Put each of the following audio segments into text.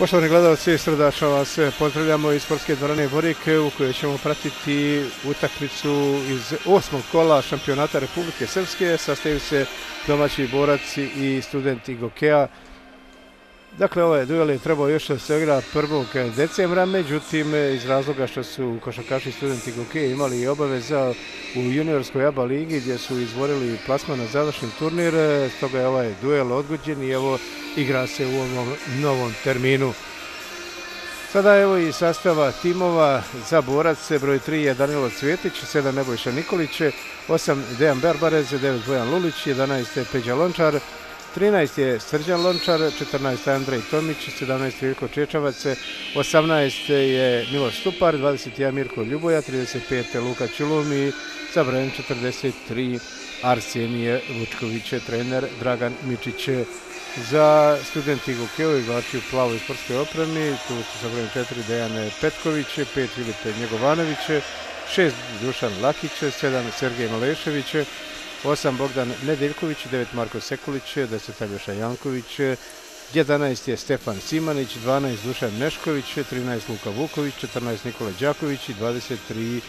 Poštovani gledalci, srdačno vas pozdravljamo iz sportske dvorane Borike u kojoj ćemo pratiti utakmicu iz osmog kola šampionata Republike Srpske. Sastaju se domaći boraci i studenti Gokea. Dakle, ovaj duel je trebao još da se igra 1. decembra, međutim, iz razloga što su košarkaši studenti Gokeje imali obaveza u juniorskoj ABA ligi gdje su izvorili plasman na završni turnir, stoga je ovaj duel odgođen i evo igra se u ovom novom terminu. Sada evo i sastava timova za borac, broj 3 je Danilo Cvjetić, 7 Nebojša Nikolić, 8 Dejan Berbarez, 9 Bojan Lulić, 11 Peđa Lončar, 13 je Srđan Lončar, 14 Andrej Tomić, 17 Vilko Čečavac, 18 je Miloš Stupar, 21 Mirko Ljuboja, 35 Luka Čulum i sa brojem 43 Arsenije Vučković, trener Dragan Mičić za studenti Gokeo igrači u plavoj sportskoj opremi. Tu su sa brojem 4 Dejane Petković, 5 Filipe Njegovanović, 6 Dušan Lakić, 7 Sergej Malešević, 8 Bogdan Nedeljković, 9 Marko Sekulić, 10 Aljoša Janković, 11 je Stefan Simanić, 12 Dušan Nešković, 13 Luka Vuković, 14 Nikola Đaković i 23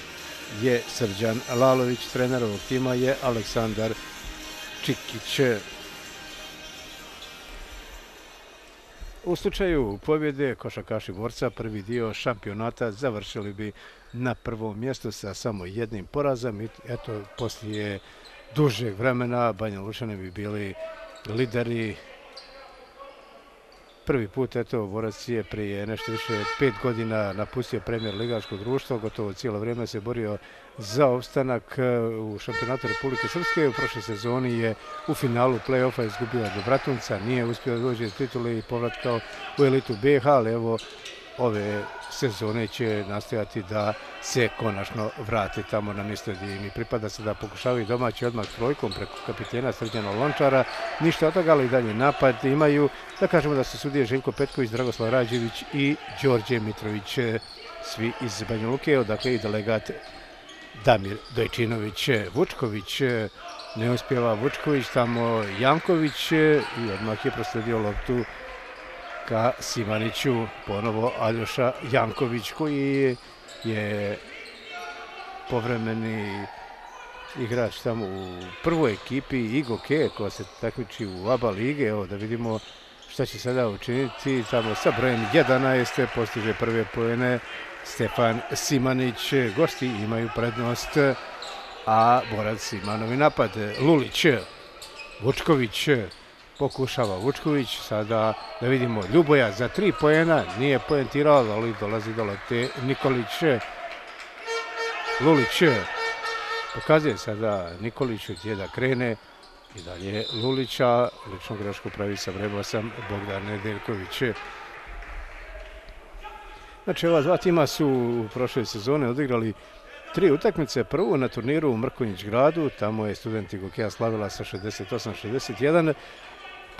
je Srđan Lalović. Trener ovog tima je Aleksandar Čikić. U slučaju pobjede Košakaši Borca, prvi dio šampionata završili bi na prvom mjestu sa samo jednim porazom. i Eto, poslije dužeg vremena Banja Lučane bi bili lideri. Prvi put, eto, Borac je prije nešto više od pet godina napustio premijer Ligaško društvo, gotovo cijelo vrijeme se borio za opstanak e, u šampionatu Republike Srpske. U prošle sezoni je u finalu play-offa izgubio do Bratunca, nije uspio da dođe tituli i povratkao u elitu BH, ali evo ove sezone će nastojati da se konačno vrati tamo na mjesto gdje mi pripada se da pokušavaju domaći odmah trojkom preko kapitena Srđana Lončara. Ništa od toga, ali dalje napad imaju. Da kažemo da su sudije Željko Petković, Dragoslav Rađević i Đorđe Mitrović, eh, svi iz Banja Luke, odakle i delegat Damir Dojčinović, eh, Vučković, eh, ne uspjeva Vučković, tamo Janković i odmah je prosledio loptu ka Simaniću, ponovo Aljoša Janković koji je povremeni igrač tamo u prvoj ekipi Igo Ke koja se takmiči u ABA lige. Evo da vidimo šta će sada učiniti. Tamo sa brojem 11 postiže prve pojene Stefan Simanić. Gosti imaju prednost, a borac ima novi napad. Lulić, Vučković, pokušava Vučković. Sada da vidimo Ljuboja za tri pojena. Nije pojentirao, ali dolazi do lopte Nikolić. Lulić pokazuje sada Nikoliću gdje da krene. I dalje Lulića, ličnu grešku pravi sa Vrebosom Bogdan Nedeljković. Znači, ova dva tima su u prošle sezone odigrali tri utakmice. Prvo na turniru u Mrkonjić gradu, tamo je studenti Gokeja slavila sa 68-61.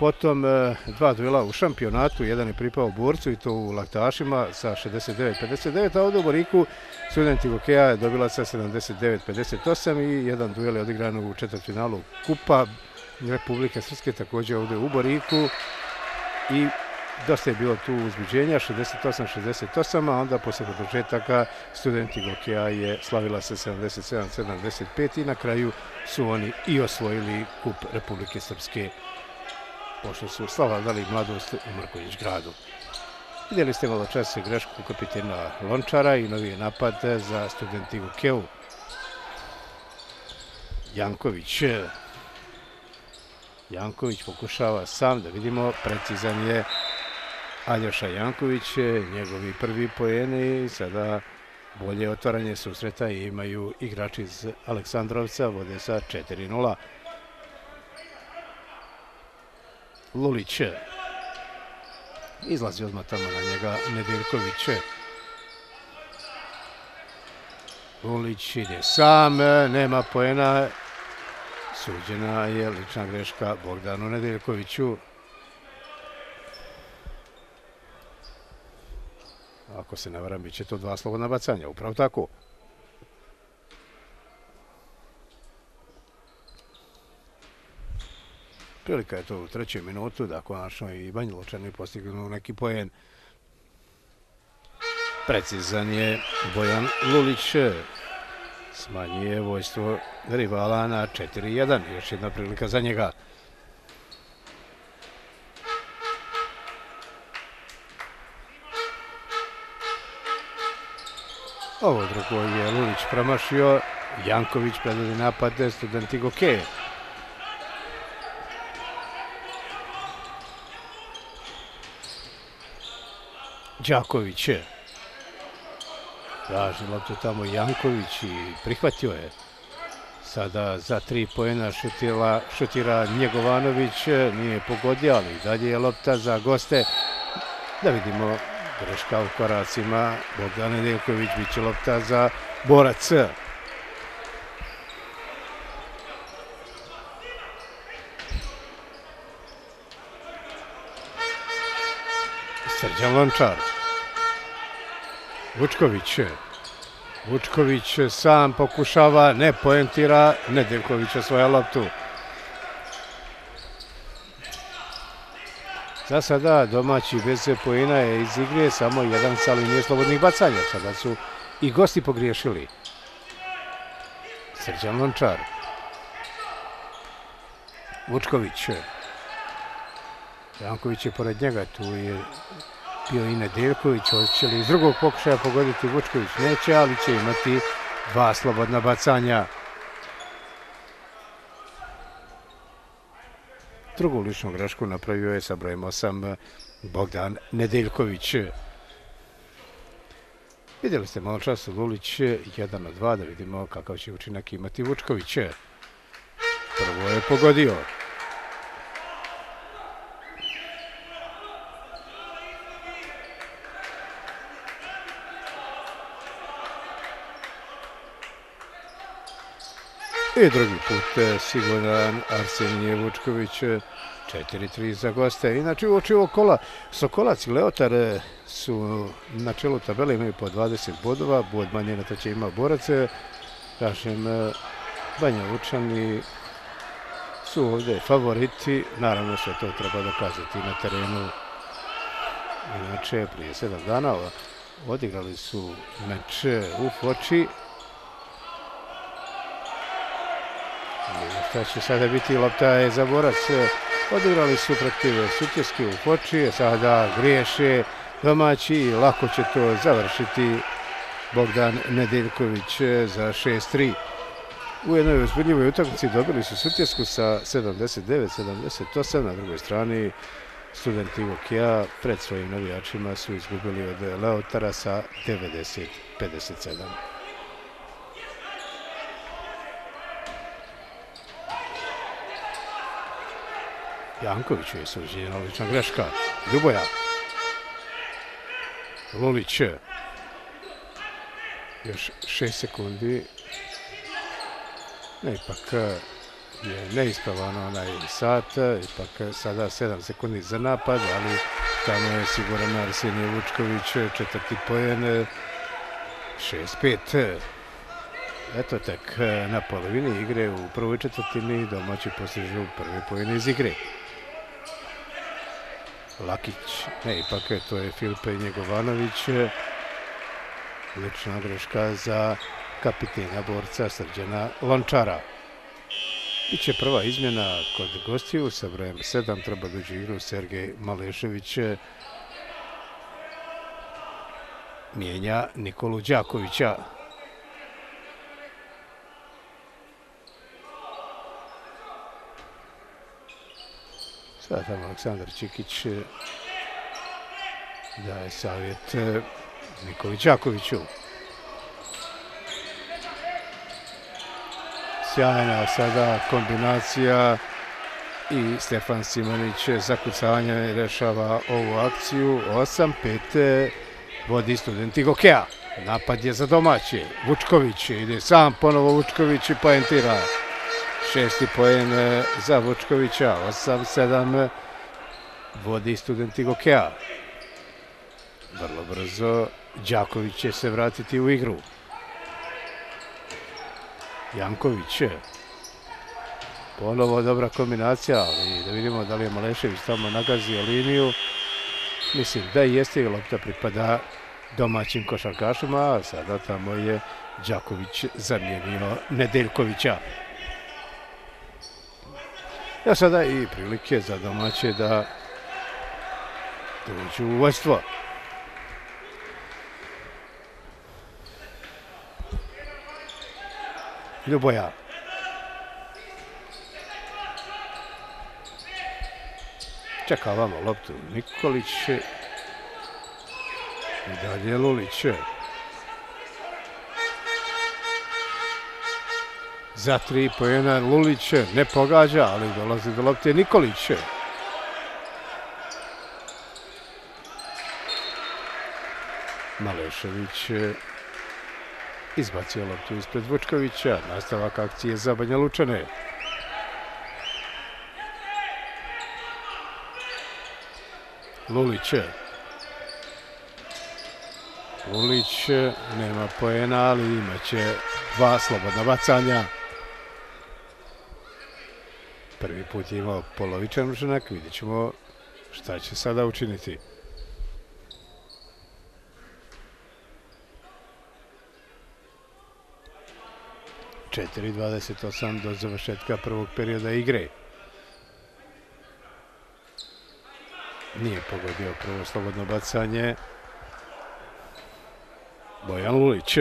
Potom e, dva duela u šampionatu, jedan je pripao borcu i to u Laktašima sa 69-59, a ovdje u Boriku studenti Gokeja je dobila sa 79-58 i jedan duel je odigran u četvrtfinalu Kupa Republike Srpske, također ovdje u Boriku. I dosta je bilo tu uzbuđenja, 68-68, a onda posle podržetaka studenti Gokeja je slavila se 77-75 i na kraju su oni i osvojili Kup Republike Srpske, pošto su slavali mladost u Mrković gradu. Vidjeli ste malo čas grešku kapitena Lončara i novi napad za studenti Gokeju. Janković. Janković pokušava sam da vidimo, precizan je Aljoša Janković, njegovi prvi pojeni i sada bolje otvaranje susreta imaju igrači iz Aleksandrovca, vode sa 4-0. Lulić izlazi odmah tamo na njega Nedeljković. Lulić ide sam, nema pojena. Suđena je lična greška Bogdanu Nedeljkoviću. Ako se ne varam, bit će to dva slobodna bacanja. Upravo tako. Prilika je to u trećoj minutu da konačno i Banja Lučani postignu neki pojen. Precizan je Bojan Lulić. Smanjuje vojstvo rivala na 4-1. Još jedna prilika za njega. Ovo drugo je Lulić promašio. Janković predvodi napad studenti Goke. Đaković je. Traži loptu tamo Janković i prihvatio je. Sada za tri pojena šutila, šutira Njegovanović. Nije pogodio, ali dalje je lopta za goste. Da vidimo greška u koracima. Bogdan Nedeljković bit će lopta za borac. Srđan Lončar. Vučković. Vučković sam pokušava, ne poentira, Nedeljković osvoja loptu. Za sada domaći bez pojena je iz igre samo jedan sa linije slobodnih bacanja. Sada su i gosti pogriješili. Srđan Lončar. Vučković. Janković je pored njega, tu je bio i Nedeljković. Hoće li iz drugog pokušaja pogoditi Vučković? Neće, ali će imati dva slobodna bacanja. drugu ličnu grešku napravio je sa brojem 8 Bogdan Nedeljković. Vidjeli ste malo časa Lulić 1 od 2 da vidimo kakav će učinak imati Vučković. Prvo je pogodio. I drugi put e, siguran Arsenije Vučković 4-3 e, za goste. Inače u oči ovog kola Sokolac i Leotar e, su na čelu tabele imaju po 20 bodova. Bod manje na to će ima borac. Kažem, Banja Vučani su ovdje favoriti. Naravno sve to treba dokazati na terenu. Inače, prije 7 dana odigrali su meč u Foči. Šta će sada biti lopta je za borac. Odigrali su protiv Sutjeski u Foči, e, sada griješe domaći i lako će to završiti Bogdan Nedeljković e, za 6-3. U jednoj uzbiljivoj utakmici dobili su Sutjesku sa 79-78, na drugoj strani studenti Vokija pred svojim navijačima su izgubili od Leotara sa 90-57. Jankoviću je suđenjena odlična greška. Ljuboja. Lulić. Još šest sekundi. Ne, ipak eh, je neispravan onaj sat. Eh, ipak eh, sada sedam sekundi za napad, ali tamo je siguran Arsenije Vučković, četvrti pojen. Šest, pet. Eto tek na polovini igre u prvoj četvrtini domaći postižu prvi pojen iz igre. Lakić, ne, ipak je to je Filipe Njegovanović. Lična greška za kapitena borca Srđana Lončara. Biće prva izmjena kod gostiju sa brojem 7. Treba dođe igru Sergej Malešević. Mijenja Nikolu Đakovića. Sada tamo Aleksandar Čikić e, daje savjet e, Nikolić Jakoviću. Sjajna sada kombinacija i Stefan Simonić e, zakucavanje rešava ovu akciju. 8-5 vodi studenti Gokea. Napad je za domaće. Vučković ide sam ponovo Vučković i poentira. Šesti pojen e, za Vučkovića, 8-7 e, vodi studenti Gokea. Vrlo brzo Đaković će se vratiti u igru. Janković. E, ponovo dobra kombinacija, ali da vidimo da li je Malešević tamo nagazio liniju. Mislim da jeste i lopta pripada domaćim košarkašima, a sada tamo je Đaković zamijenio Nedeljkovića. Ja sada i prilike za domaće da dođu u vojstvo. Ljuboja. Čeka vamo loptu Nikolić. I dalje Lulić. Za tri pojena Lulić ne pogađa, ali dolazi do lopte Nikolić. Malešević izbacio loptu ispred Vučkovića. Nastavak akcije za Banja Lučane. Lulić. Lulić nema pojena, ali imaće dva slobodna bacanja. Prvi put je imao polovičan učinak, vidjet ćemo šta će sada učiniti. 4.28 do završetka prvog perioda igre. Nije pogodio prvo slobodno bacanje. Bojan Lulić.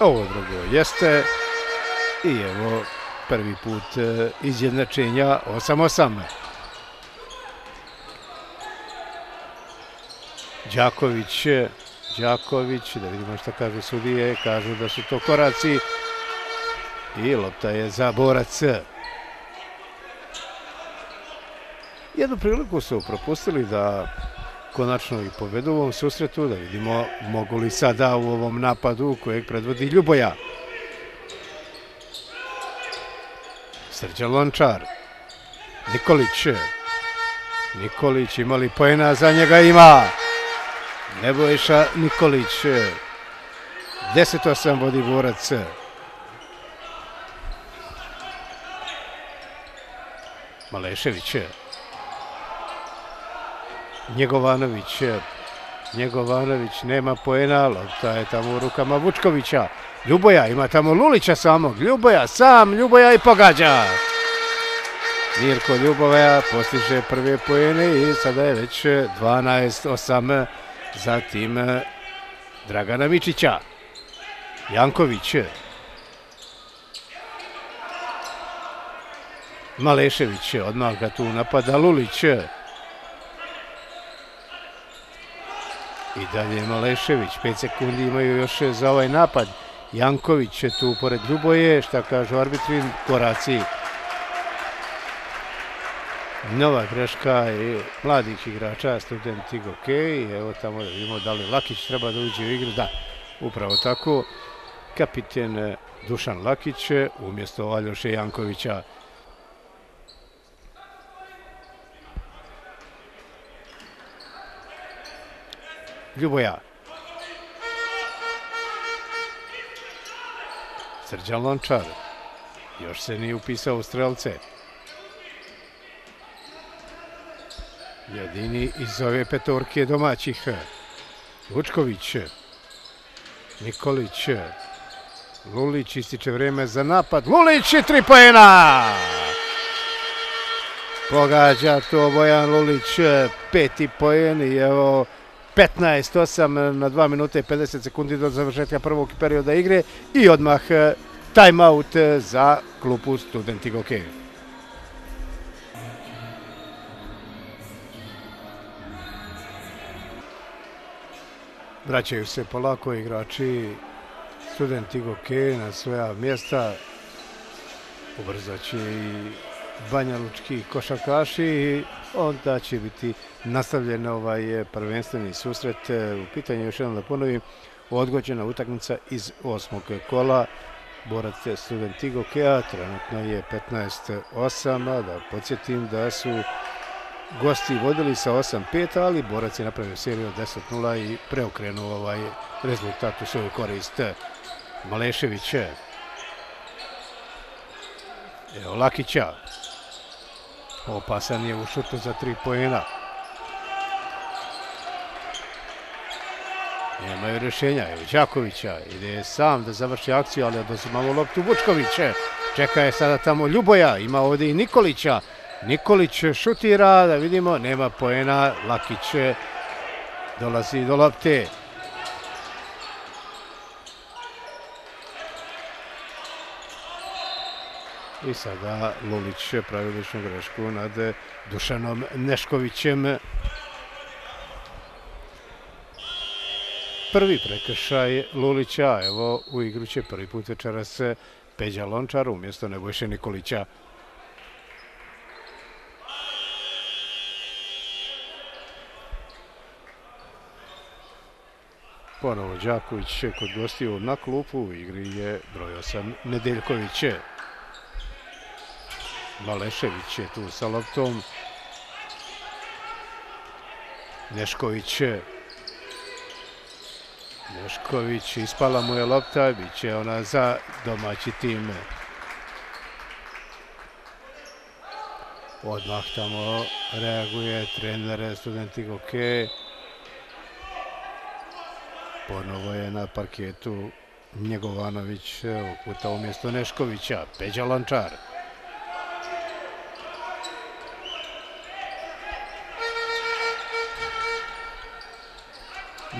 Ovo drugo jeste. I evo prvi put e, izjednačenja 8-8. Đaković, e, Đaković, da vidimo šta kažu sudije, kažu da su to koraci i lopta je za borac. Jednu priliku su propustili da konačno i povedu u ovom susretu, da vidimo mogu li sada u ovom napadu kojeg predvodi Ljuboja. Srđan Lončar, Nikolić, Nikolić imali pojena, za njega ima. Nebojša Nikolić. 10-8 vodi borac. Malešević. Njegovanović. Njegovanović nema poena, to je tamo u rukama Vučkovića. Ljuboja, ima tamo Lulića samog. Ljuboja, sam Ljuboja i pogađa. Mirko Ljuboja postiže prve pojene i sada je već e, 12-8 Zatim tim Dragana Mičića. Janković. E. Malešević. Odmah ga tu napada Lulić. I dalje Malešević. 5 sekundi imaju još za ovaj napad. Janković je tu pored Ljuboje. Šta kažu arbitrin? Koraci nova greška i mladih igrača, student Igo Evo tamo da vidimo da li Lakić treba da uđe u igru. Da, upravo tako. Kapiten Dušan Lakić umjesto Aljoše Jankovića. Ljuboja. Srđan Lončar. Još se nije upisao u strelce. Jedini iz ove petorke domaćih. Vučković, Nikolić, Lulić ističe vreme za napad. Lulić i tri pojena! Pogađa to Bojan Lulić, peti pojen i evo 15-8 na 2 minute i 50 sekundi do završetka prvog perioda igre i odmah eh, timeout eh, za klupu Studenti Gokeju. Vraćaju se polako igrači, studenti Goke na svoja mjesta. Ubrzat će i Banja Lučki košakaši i onda će biti nastavljen ovaj eh, prvenstveni susret. Eh, u pitanju još jednom da ponovim, odgođena utakmica iz osmog kola. Borac studenti Gokea, trenutno je 15-8, da podsjetim da su gosti vodili sa 8-5, ali Borac je napravio seriju 10-0 i preokrenuo ovaj rezultat u svoju korist. Malešević. Evo Lakića. Opasan je u šutu za tri pojena. Nemaju rješenja. Evo Đakovića ide sam da završi akciju, ali odnosimo loptu Vučkoviće. Čeka je sada tamo Ljuboja. Ima ovdje i Nikolića. Nikolić šutira, da vidimo, nema poena. Lakić dolazi do lopte. I sada Lulić pravi ličnu grešku nad Dušanom Neškovićem. Prvi prekršaj Lulića, evo u igru će prvi put večera se eh, Peđa Lončar umjesto Nebojše Nikolića. Ponovo Đaković kod gostiju na klupu, u igri je broj 8 Nedeljković. Malešević je tu sa loptom. Nešković je. Jošković, ispala mu je lopta, bit će ona za domaći tim. Odmah tamo reaguje trener studenti Goke. Ponovo je na parketu Njegovanović, puta umjesto Neškovića, Peđa Lančar.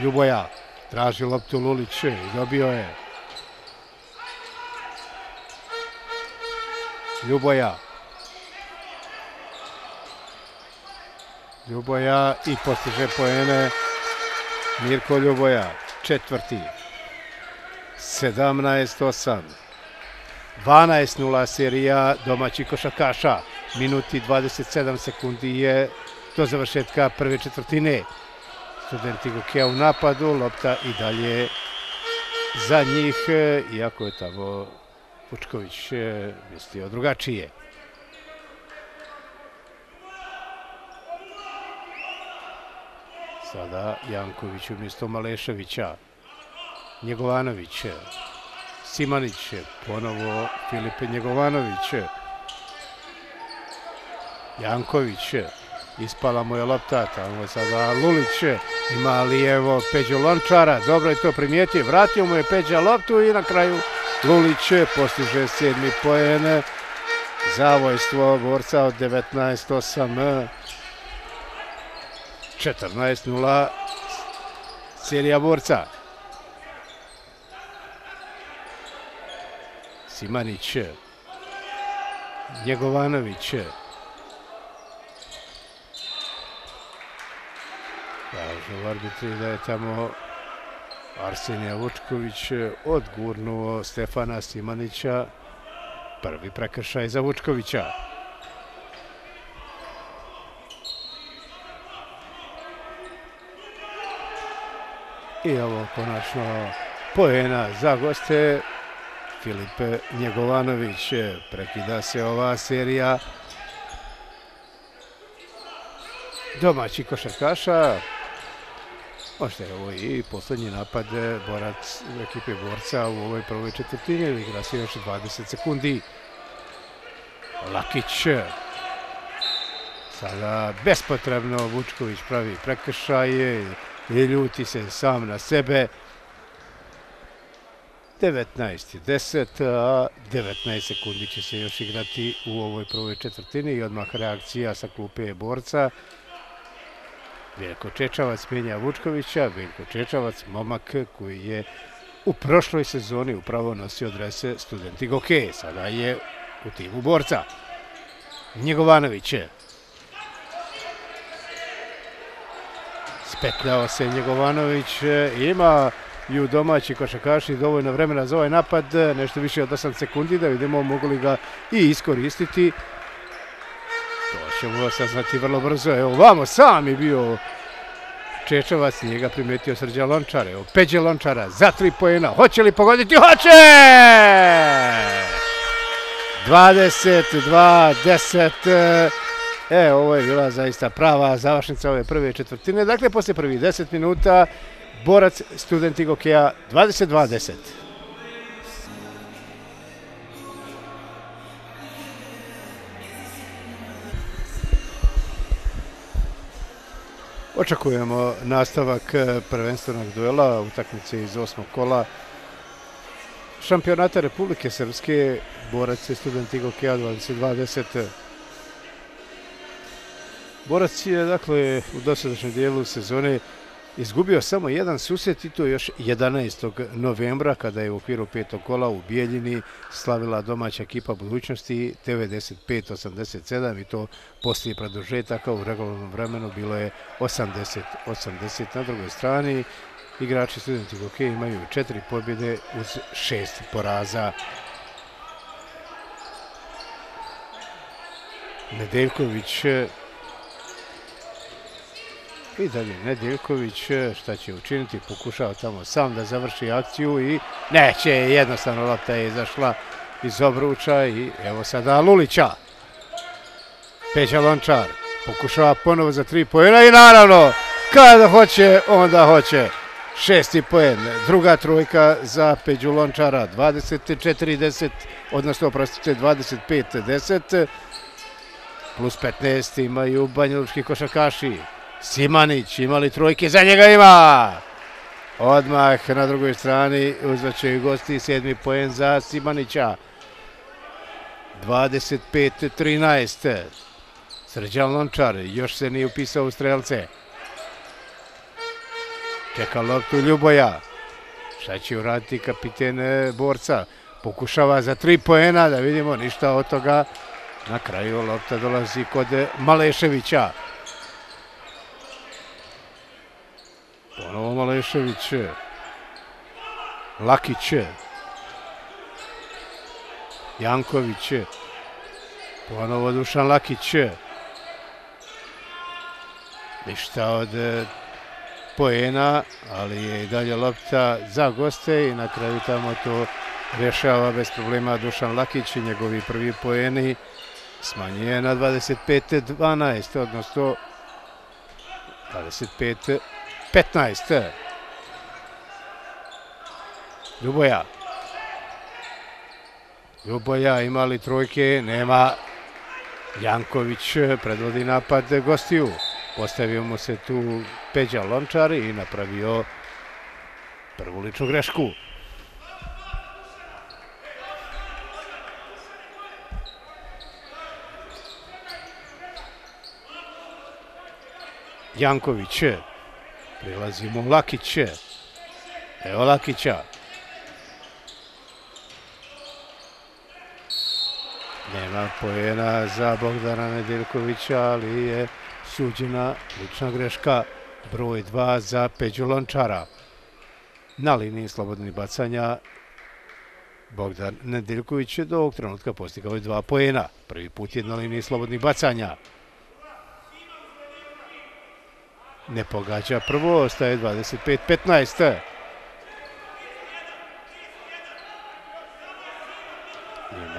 Ljuboja traži loptu Lulić i dobio je. Ljuboja. Ljuboja i postiže poene Mirko Ljuboja, četvrti. 17-8. 12-0 serija domaći košakaša. Minuti 27 sekundi je do završetka prve četvrtine studenti Gokea u napadu, lopta i dalje za njih, e, iako je tamo Pučković e, mislio drugačije. Sada Janković umjesto Maleševića, Njegovanović, e, Simanić, ponovo Filipe Njegovanović, Janković, ispala mu je lopta, tamo je sada Lulić, ima lijevo Peđo Lončara, dobro je to primijetio, vratio mu je Peđa loptu i na kraju Lulić postiže sedmi poen. Zavojstvo borca od 19-8, 14-0, serija borca. Simanić, Njegovanović, Kažu arbitri da je tamo Arsenija Vučković e, odgurnuo Stefana Simanića. Prvi prekršaj za Vučkovića. I ovo konačno poena za goste. Filipe Njegovanović e, prekida se ova serija domaći košarkaša. Pa Možda je ovo i poslednji napad e, borac u ekipe borca u ovoj prvoj četvrtini. Igra se još 20 sekundi. Lakić. E, sada bespotrebno Vučković pravi prekršaj e, i ljuti se sam na sebe. 19.10, a 19 sekundi će se još igrati u ovoj prvoj četvrtini i odmah reakcija sa klupe borca. Veljko Čečavac menja Vučkovića, Veljko Čečavac, momak koji je u prošloj sezoni upravo nosio drese studenti Goke, sada je u timu borca. Njegovanović je. Spetljao se Njegovanović, ima i u domaći košakaši dovoljno vremena za ovaj napad, nešto više od 8 sekundi, da vidimo mogu li ga i iskoristiti ćemo vas saznati vrlo brzo. Evo, vamo sam je bio Čečevac, nije ga primetio Srđa Lončara. Evo, Peđe Lončara za tri pojena. Hoće li pogoditi? Hoće! 22-10. E, ovo je bila zaista prava završnica ove prve četvrtine. Dakle, posle prvih 10 minuta, borac studenti Gokeja 22-10. Očekujemo nastavak eh, prvenstvenog duela utakmice iz osmog kola šampionata Republike Srpske, borac je student Igo Kea 2020. Borac je, dakle, u dosadašnjem dijelu sezone izgubio samo jedan susjet i to još 11. novembra kada je u okviru petog kola u Bijeljini slavila domaća ekipa budućnosti 95-87 i to poslije produžetaka u regularnom vremenu bilo je 80-80 na drugoj strani. Igrači studenti hokeja imaju četiri pobjede uz šest poraza. Nedeljković I dalje Nedjeljković e, šta će učiniti, pokušao tamo sam da završi akciju i neće, jednostavno lopta je izašla iz obruča i evo sada Lulića. Peđa Lončar pokušava ponovo za tri pojena i naravno kada hoće, onda hoće. Šesti pojen, druga trojka za Peđu Lončara, 24-10, odnosno oprostite 25-10, plus 15 imaju banjelučki košakaši. Simanić, imali trojke, za njega ima! Odmah na drugoj strani uzvaćaju gosti sedmi poen za Simanića. 25-13. Srđan Lončar još se nije upisao u strelce. Čeka loptu Ljuboja. Šta će uraditi kapiten e, borca? Pokušava za tri poena, da vidimo ništa od toga. Na kraju lopta dolazi kod Maleševića. Alešević, Lakić. Janković. Ponovo Dušan Lakić. Ništa od e, poena, ali je i dalje lopta za goste i na kraju tamo to rešava bez problema Dušan Lakić i njegovi prvi poeni smanjuje na 25-12, odnosno 25 15. Ljuboja. Ljuboja ima li trojke? Nema. Janković eh, predvodi napad gostiju. Postavio mu se tu Peđa Lončar i napravio prvu ličnu grešku. Janković eh, Prilazimo Lakić, eh. Evo Lakića. Nema pojena za Bogdana Nedeljkovića, ali je suđena lična greška broj 2 za Peđu Lončara. Na liniji slobodnih bacanja Bogdan Nedeljković je do ovog trenutka postigao dva pojena. Prvi put je na liniji slobodnih bacanja. Ne pogađa prvo, ostaje 25-15.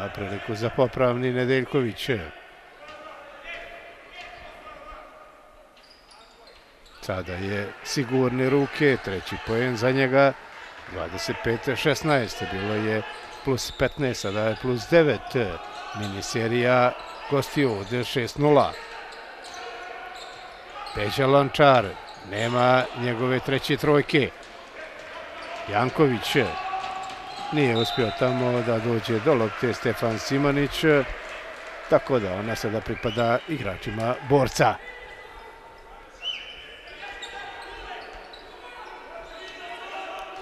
Ima priliku za popravni Nedeljković. Sada je sigurni ruke, treći pojen za njega. 25-16, bilo je plus 15, sada je plus 9. Miniserija gostio od 6-0. Peđa Lončar, nema njegove treće trojke. Janković nije uspio tamo da dođe do lopte Stefan Simanić, e, tako da ona sada pripada igračima borca.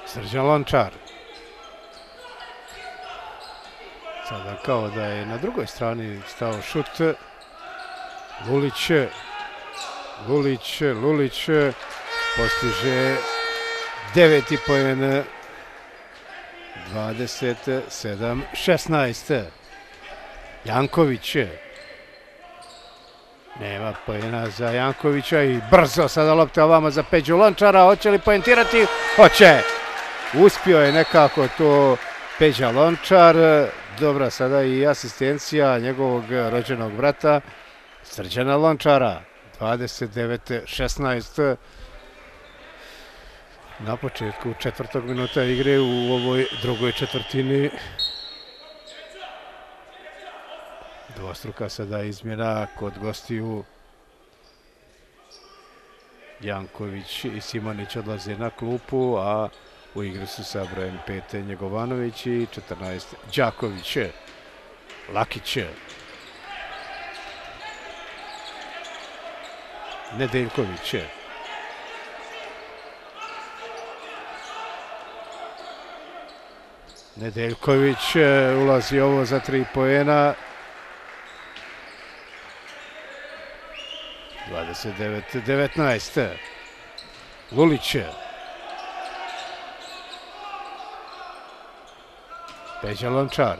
Srđan Lončar. Sada kao da je na drugoj strani stao šut. Lulić Lulić, Lulić postiže deveti pojen 27-16. Janković nema pojena za Jankovića i brzo sada lopta ovamo za Peđu Lončara. Hoće li pojentirati? Hoće! Uspio je nekako to Peđa Lončar. Dobra sada i asistencija njegovog rođenog brata Srđana Lončara. 29-16 na početku četvrtog minuta igre u ovoj drugoj četvrtini. Dvostruka sada izmjena kod gostiju. Janković i Simanić odlaze na klupu, a u igru su sa brojem 5 Njegovanović i 14 Đaković. Lakić. Nedeljković. Nedeljković Nedeljković e, ulazi ovo za tri pojena. 29-19. Lulić. Peđa Lončar.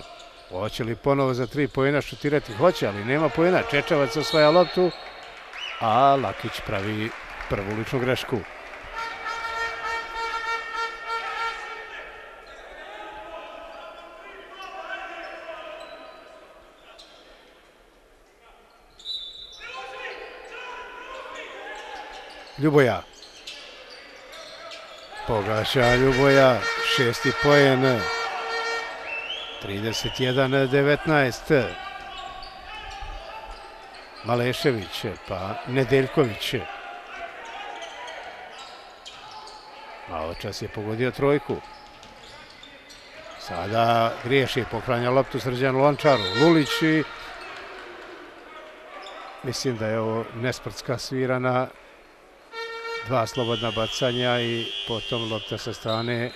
Hoće li ponovo za tri pojena šutirati? Hoće, ali nema pojena. Čečavac osvaja loptu, a Lakić pravi prvu ličnu grešku. Ljuboja. Pogaša Ljuboja, šesti pojen. 31-19. Malešević, pa Nedeljković. Malo čas je pogodio trojku. Sada griješi, pohranja loptu Srđan Lončaru. Lulić i... Mislim da je ovo nesportska svirana dva slobodna bacanja i potom lopta sa strane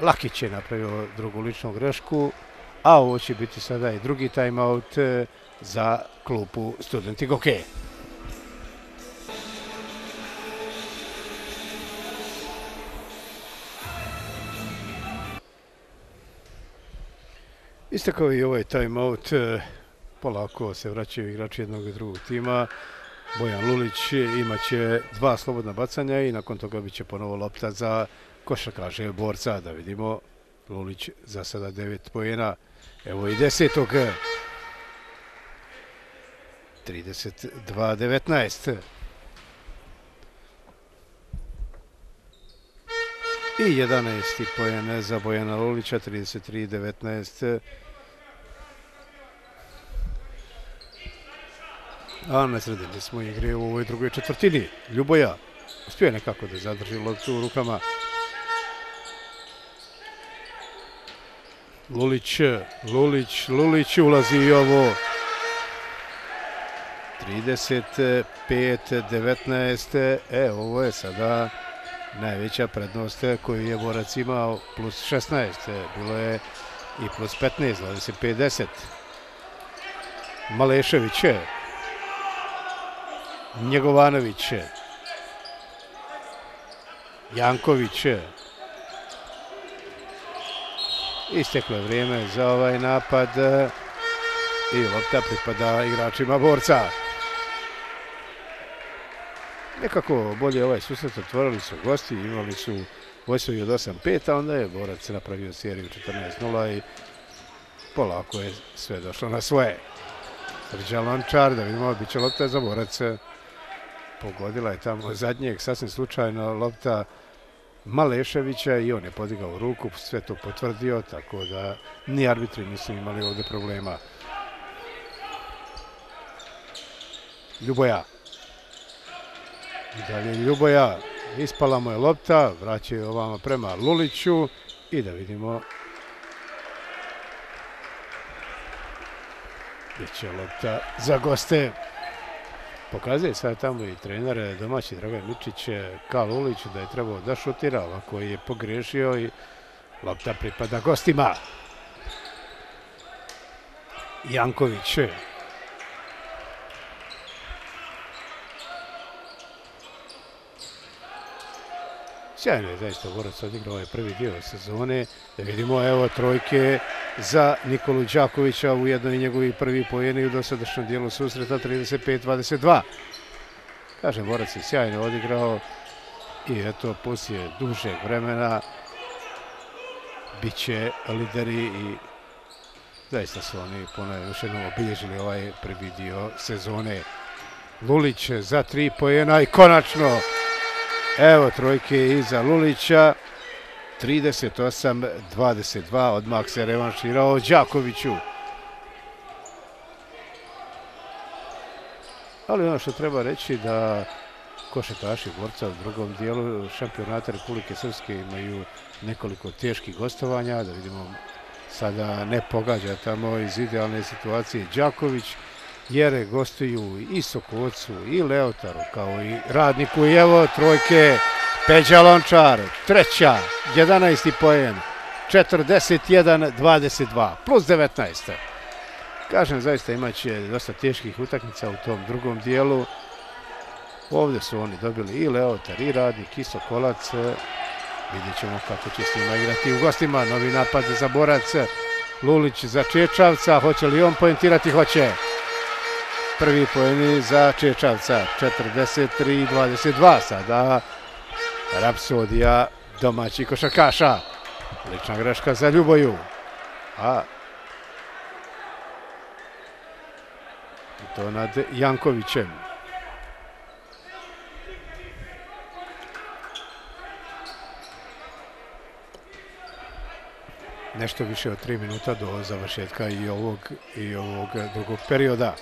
Lakić je napravio drugu ličnu grešku, a ovo će biti sada i drugi timeout eh, za klupu Studenti Goke. Istakao je i ovaj timeout, eh, polako se vraćaju igrači jednog i drugog tima. Bojan Lulić imaće dva slobodna bacanja i nakon toga bit će ponovo lopta za košarkaže borca. Da vidimo, Lulić za sada devet pojena. Evo i desetog. 32-19. I 11. pojen za Bojana Lulića, 33-19. A na sredini smo igre u ovoj drugoj četvrtini. Ljuboja uspio nekako da zadrži loptu u rukama. Lulić, Lulić, Lulić ulazi i ovo. 35-19. E, ovo je sada najveća prednost koju je Borac imao plus 16. Bilo je i plus 15, 25-10. Malešević je Njegovanović. Janković. Isteklo je vrijeme za ovaj napad e, i lopta pripada igračima borca. Nekako bolje ovaj susret otvorili su gosti, imali su vojstvo i od 8-5, a onda je borac napravio seriju 14-0 i polako je sve došlo na svoje. Srđan Lončar, da vidimo, bit će lopta za borac pogodila je tamo zadnjeg, sasvim slučajno, lopta Maleševića i on je podigao ruku, sve to potvrdio, tako da ni arbitri nisu imali ovde problema. Ljuboja. I dalje Ljuboja. Ispala mu je lopta, vraćaju ovama prema Luliću i da vidimo Biće lopta za goste. Pokazuje sad tamo i trener domaći Dragan Mičić, e, Kal Ulić, da je trebao da šutira, ovako je pogrešio i lopta pripada gostima. Janković. E, Sjajno je zaista Borac odigrao ovaj prvi dio sezone. Da vidimo, evo, trojke za Nikolu Đakovića u jednoj njegovi prvi pojeni u dosadašnjem dijelu susreta 35-22. Kažem, Borac je sjajno odigrao i eto, poslije dužeg vremena bit će lideri i zaista su oni ponovno još jednom obilježili ovaj prvi dio sezone. Lulić za tri pojena i konačno evo trojke iza Lulića. 38-22, odmah se revanširao Đakoviću. Ali ono što treba reći da košetaši borca u drugom dijelu šampionata Republike Srpske imaju nekoliko teških gostovanja, da vidimo sada ne pogađa tamo iz idealne situacije Đaković, jer gostuju i Sokocu i Leotaru kao i radniku i evo trojke Peđa Lončar, treća, 11. pojen, 41-22, plus 19. Kažem, zaista imaće dosta teških utakmica u tom drugom dijelu. Ovdje su oni dobili i Leotar, i Radnik, i Sokolac. Vidjet ćemo kako će s njima igrati u gostima. Novi napad za Borac. Lulić za Čečavca. Hoće li on pojentirati? Hoće. Prvi pojeni za Čečavca. 43-22 sada. Rapsodija domaći košakaša. Lična greška za Ljuboju. A to nad Jankovićem. nešto više od tri minuta do završetka i ovog, i ovog drugog perioda.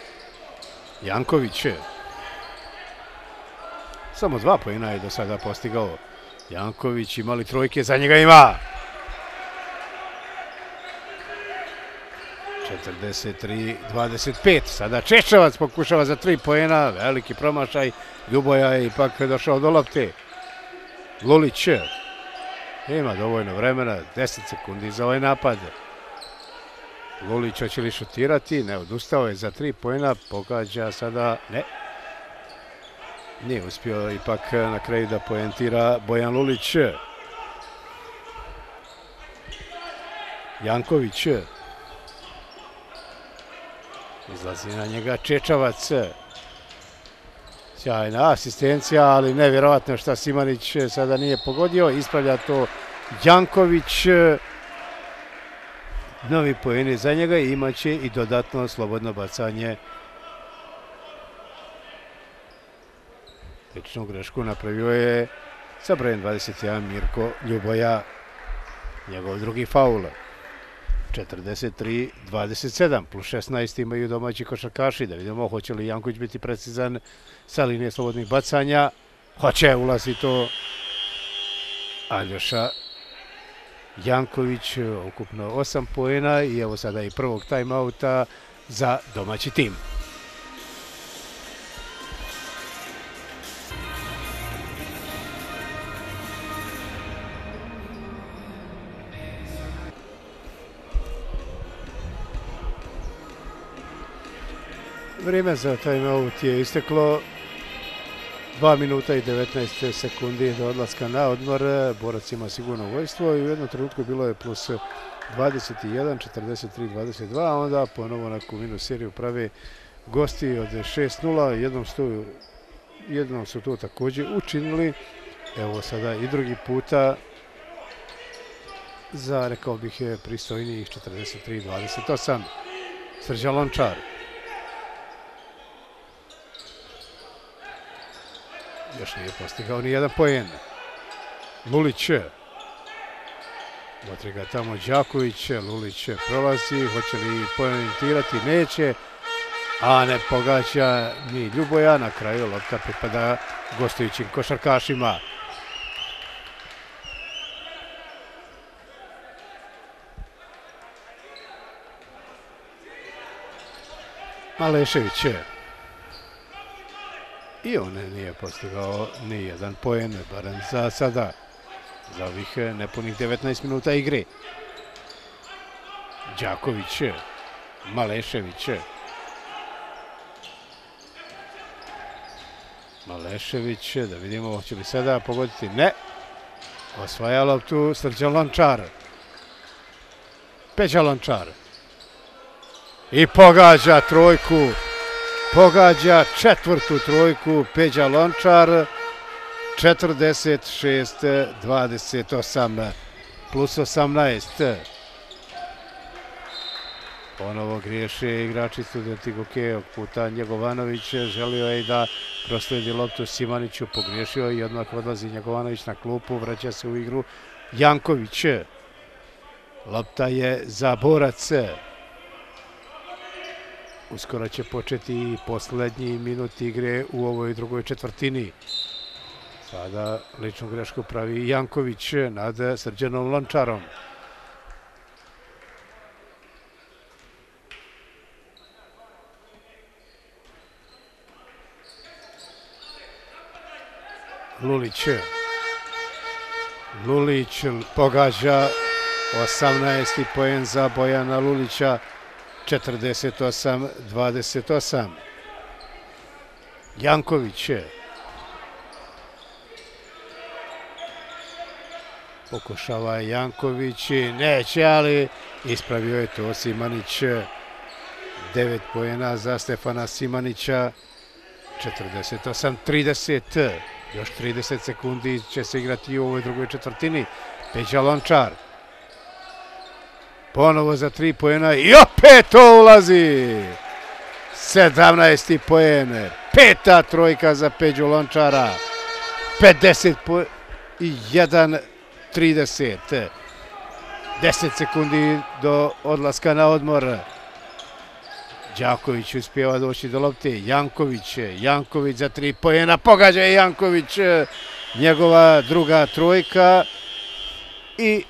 Janković je samo dva pojena je do sada postigao. Janković imali trojke, za njega ima. 43-25. Sada Čečevac pokušava za tri pojena. Veliki promašaj. Ljuboja je ipak došao do lopte. Lulić Ima dovoljno vremena, 10 sekundi za ovaj napad. Lulić će li šutirati? Ne, odustao je za tri pojena, pogađa sada, ne. Nije uspio ipak na kraju da pojentira Bojan Lulić. Janković. Izlazi na njega Čečavac. Sjajna asistencija, ali nevjerovatno šta Simanić sada nije pogodio. Ispravlja to Janković. Novi pojeni za njega i imaće i dodatno slobodno bacanje. Ličnu grešku napravio je sa brojem 21 Mirko Ljuboja, njegov drugi faul. 43-27 plus 16 imaju domaći košarkaši. Da vidimo hoće li Janković biti precizan sa linije slobodnih bacanja. Hoće, ulazi to Aljoša Janković, e, ukupno 8 poena i evo sada i prvog timeouta za domaći tim. Vrijeme za timeout je isteklo. 2 minuta i 19 sekundi do odlaska na odmor. Borac ima sigurno vojstvo i u jednom trenutku bilo je plus 21, 43, 22, a onda ponovo na kuminu seriju pravi gosti od 6-0. Jednom, jednom su to također učinili. Evo sada i drugi puta za, rekao bih, pristojnijih 43, 28. Srđan Lončar. Još nije postigao ni jedan poen. Lulić. Motri ga tamo Đaković. Lulić prolazi. Hoće li pojentirati? Neće. A ne pogaća ni Ljuboja. Na kraju lopta pripada gostujućim košarkašima. Malešević je. I on nije postigao ni jedan poen, barem za sada, za ovih eh, nepunih 19 minuta igre. Đaković, eh, Malešević. Eh. Malešević, da vidimo hoće li sada pogoditi. Ne. Osvaja loptu Srđan Lončar. Peđa Lončar. I pogađa trojku pogađa četvrtu trojku Peđa Lončar 46-28 plus 18 ponovo griješe igrači studenti Gokejog puta. Njegovanović želio je da prosledi loptu Simaniću. Pogriješio i odmah odlazi Njegovanović na klupu. Vraća se u igru Janković. Lopta je za borac. Uskoro će početi i poslednji minut igre u ovoj drugoj četvrtini. Sada ličnu grešku pravi Janković nad Srđanom Lončarom. Lulić. Lulić pogađa 18. pojen za Bojana Lulića. 48-28. Janković je. Pokušava Janković i neće, ali ispravio je to Simanić. 9 pojena za Stefana Simanića. 48-30. Još 30 sekundi će se igrati u ovoj drugoj četvrtini. Peđa Lončar. Ponovo za tri pojena i opet to ulazi. 17. pojene. Peta trojka za Peđu Lončara. 50 pojena i 1 30. 10 sekundi do odlaska na odmor. Đaković uspjeva doći do lopte. Janković, Janković za tri pojena. Pogađa je Janković. Njegova druga trojka. I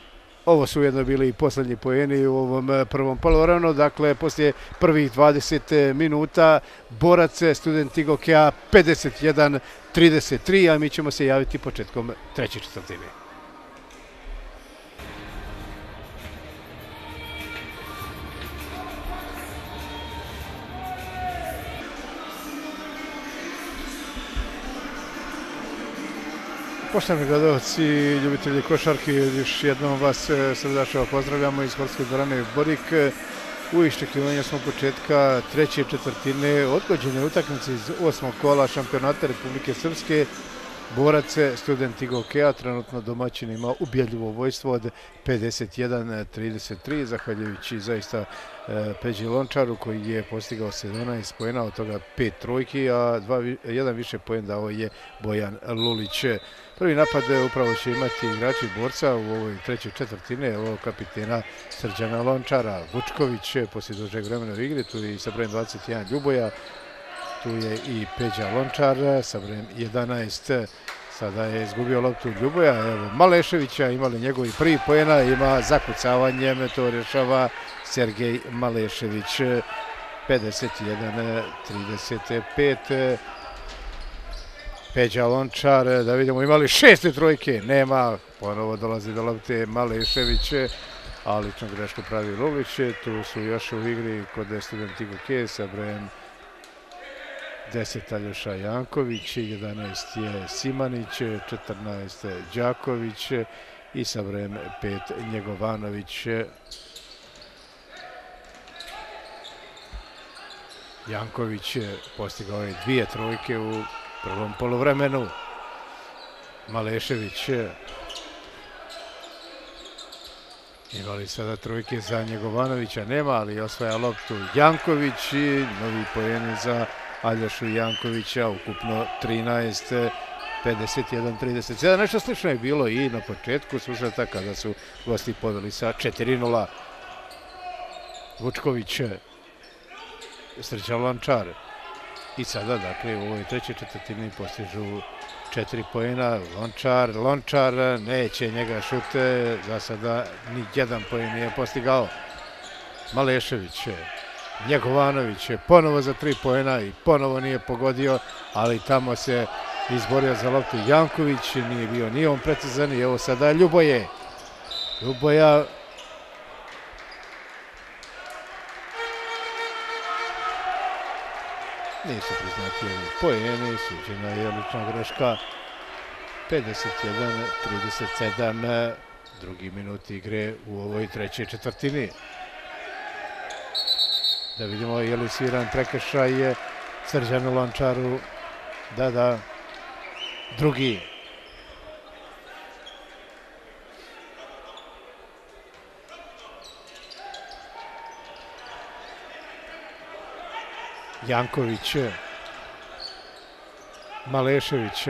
ovo su ujedno bili i posljednji pojeni u ovom eh, prvom polovremenu. Dakle, poslije prvih 20 eh, minuta borac eh, student Igokea 51-33, a mi ćemo se javiti početkom treće četvrtine. Poštovni gledalci, ljubitelji košarke, još jednom vas e, srdačno pozdravljamo iz Horske dvorane Borik. U iščekivanju smo početka treće četvrtine odgođene utakmice iz osmog kola šampionata Republike Srpske. Borac student Igo Kea, trenutno domaćin ima ubjedljivo vojstvo od 51-33, zahvaljujući zaista e, Peđi Lončaru koji je postigao 17 pojena, od toga 5 trojki, a jedan više pojen dao je Bojan Lulić. Prvi napad upravo će imati igrači borca u ovoj trećoj četvrtine, ovo kapitena Srđana Lončara, Vučković, poslije dužeg vremena u igri, tu je i sa brojem 21 Ljuboja, tu je i Peđa Lončar sa brojem 11, sada je izgubio loptu Ljuboja, evo Maleševića, imali njegovi prvi pojena, ima zakucavanjem, to rješava Sergej Malešević, 51-35, Peđa Lončar, eh, da vidimo imali šeste trojke, nema, ponovo dolazi do lopte Malešević, eh, ali lično grešku pravi Lulić, eh, tu su još u igri kod student Igo Kesa, brojem 10 Aljoša Janković, 11 je Simanić, 14 Đaković i sa brojem 5 Njegovanović. Janković je postigao je dvije trojke u prvom polovremenu. Malešević imali sada trojke za Njegovanovića, nema, ali osvaja loptu Janković i novi pojeni za Aljašu Jankovića, ukupno 13 51-37. Nešto slično je bilo i na početku susreta kada su gosti poveli sa 4-0. Vučković, Srđan Lančar, I sada, dakle, u ovoj trećoj četvrtini postižu četiri pojena. Lončar, Lončar, neće njega šute. Za sada ni jedan pojen nije postigao. Malešević, Njegovanović je ponovo za tri pojena i ponovo nije pogodio, ali tamo se izborio za loptu Janković, nije bio ni on precizan i evo sada Ljuboje. Ljuboja nisu priznati ovi pojeni, suđena je lična greška. 51-37, drugi minut igre u ovoj trećoj četvrtini. Da vidimo je li sviran prekršaj Srđanu Lončaru. Da, da, drugi. Janković, Malešević.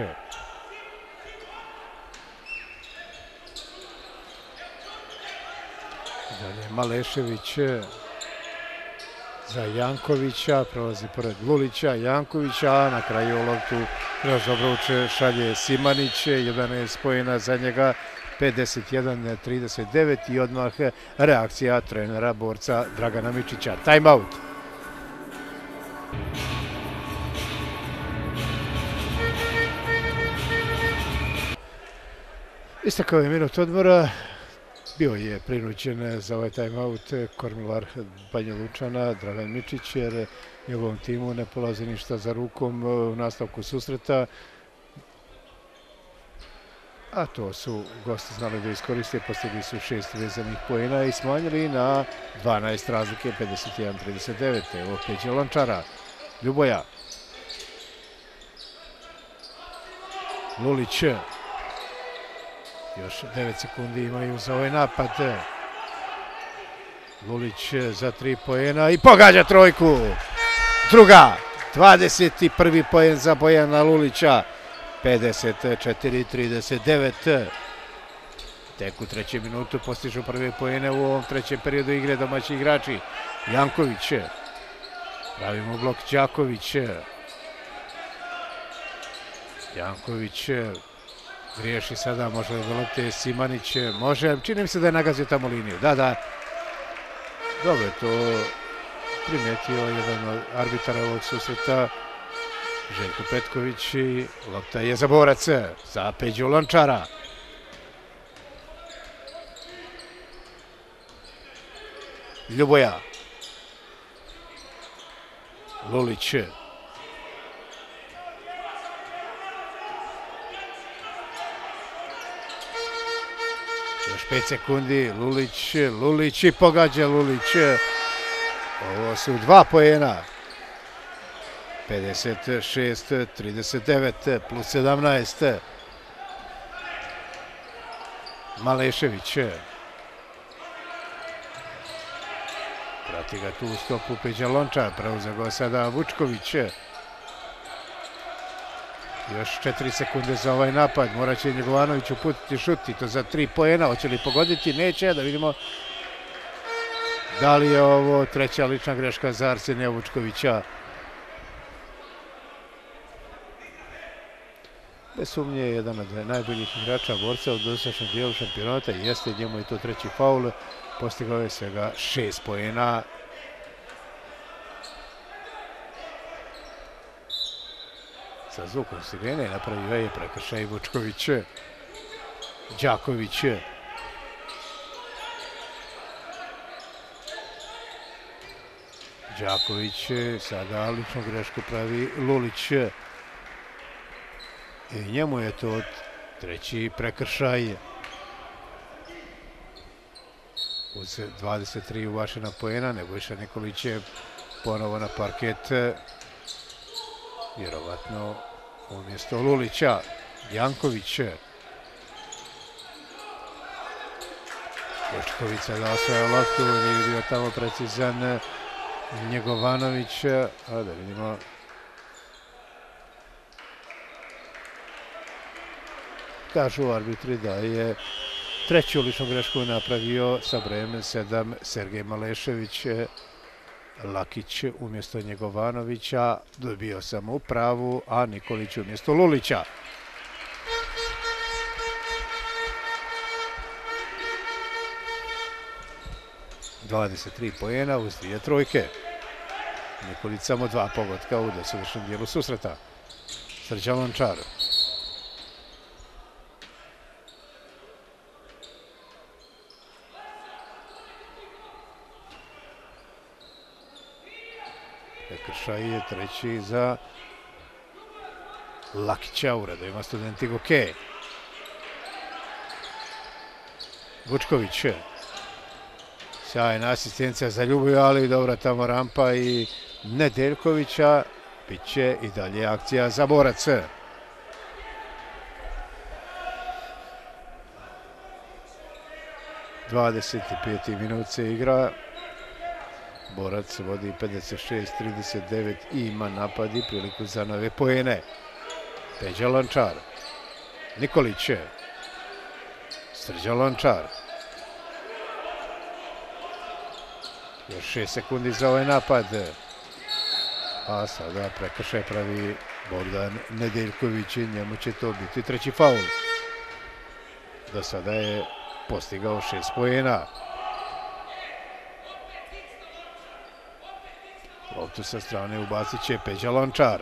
Dalje Malešević za Jankovića, prolazi pored Lulića, Jankovića, a na kraju loptu Kroz obruče šalje Simanić, 11 pojena za njega, 51-39 i odmah reakcija trenera borca Dragana Mičića. Time out. Istakao je minut odmora, bio je prinuđen za ovaj time-out kormilar Banja Lučana, Dragan Mičić, jer njegovom timu ne polazi ništa za rukom u nastavku susreta. A to su gosti znali da iskoriste, postigli su šest vezanih pojena i smanjili na 12 razlike, 51-39. Evo Peđe Lončara, Ljuboja. Lulić, Još 9 sekundi imaju za ovaj napad. Lulić za tri pojena i pogađa trojku. Druga, 21. pojen za Bojana Lulića. 54-39. Tek u trećem minutu postižu prve pojene u ovom trećem periodu igre domaći igrači. Janković. Pravimo blok Đaković. Janković Griješi sada, može da dolete Simanić, može, čini mi se da je nagazio tamo liniju, da, da. Dobro je to primetio jedan od arbitara ovog susreta, Željko Petković i lopta je za borac, za Peđu Lončara. Ljuboja. Lulić. Lulić. Još 5 sekundi, Lulić, Lulić i pogađa Lulić. Ovo su dva pojena. 56, 39 plus 17. Malešević. Prati ga tu u stopu Peđa Lonča, preuze go sada Vučković. Još četiri sekunde za ovaj napad. Morat će Njegovanović uputiti šuti. To za tri pojena. Hoće li pogoditi? Neće. Da vidimo da li je ovo treća lična greška za Arsenija Vučkovića. Bez sumnje je jedan od najboljih igrača borca u dosašnjem dijelu šampionata. i Jeste njemu i to treći faul. Postigao je svega šest pojena. sa zvukom sirene napravio je prekršaj Vučković. Đaković. Đaković sada ličnu grešku pravi Lulić. I njemu je to treći prekršaj. Uz 23 uvašena pojena, Nebojša Nikolić je ponovo na parket. Vjerovatno umjesto Lulića, Janković. Joškovica dao osvaja loptu, nije bio tamo precizan Njegovanović. A da vidimo. Kažu arbitri da je treću ličnu grešku napravio sa brojem 7 Sergej Malešević. E, Lakić umjesto Njegovanovića, dobio sam u pravu, a Nikolić umjesto Lulića. Dvadeset tri pojena uz dvije trojke. Nikolić samo dva pogotka u desovršnom dijelu susreta. Srđan Lončar. Prekršaj je treći za Lakića u Ima studenti Goke. Vučković. Sjajna asistencija za Ljuboju, ali dobra tamo rampa i Nedeljkovića. Biće i dalje akcija za borac. Dvadeset i peti minut se igra. Borac vodi 56-39 i ima napad i priliku za nove pojene. Peđa Lančar. Nikolić. Srđa Lančar. Još šest sekundi za ovaj napad. A sada prekršaj pravi Bogdan Nedeljković i njemu će to biti treći faul. Do sada je postigao šest pojena. Loptu sa strane ubacit će Peđa Lončar.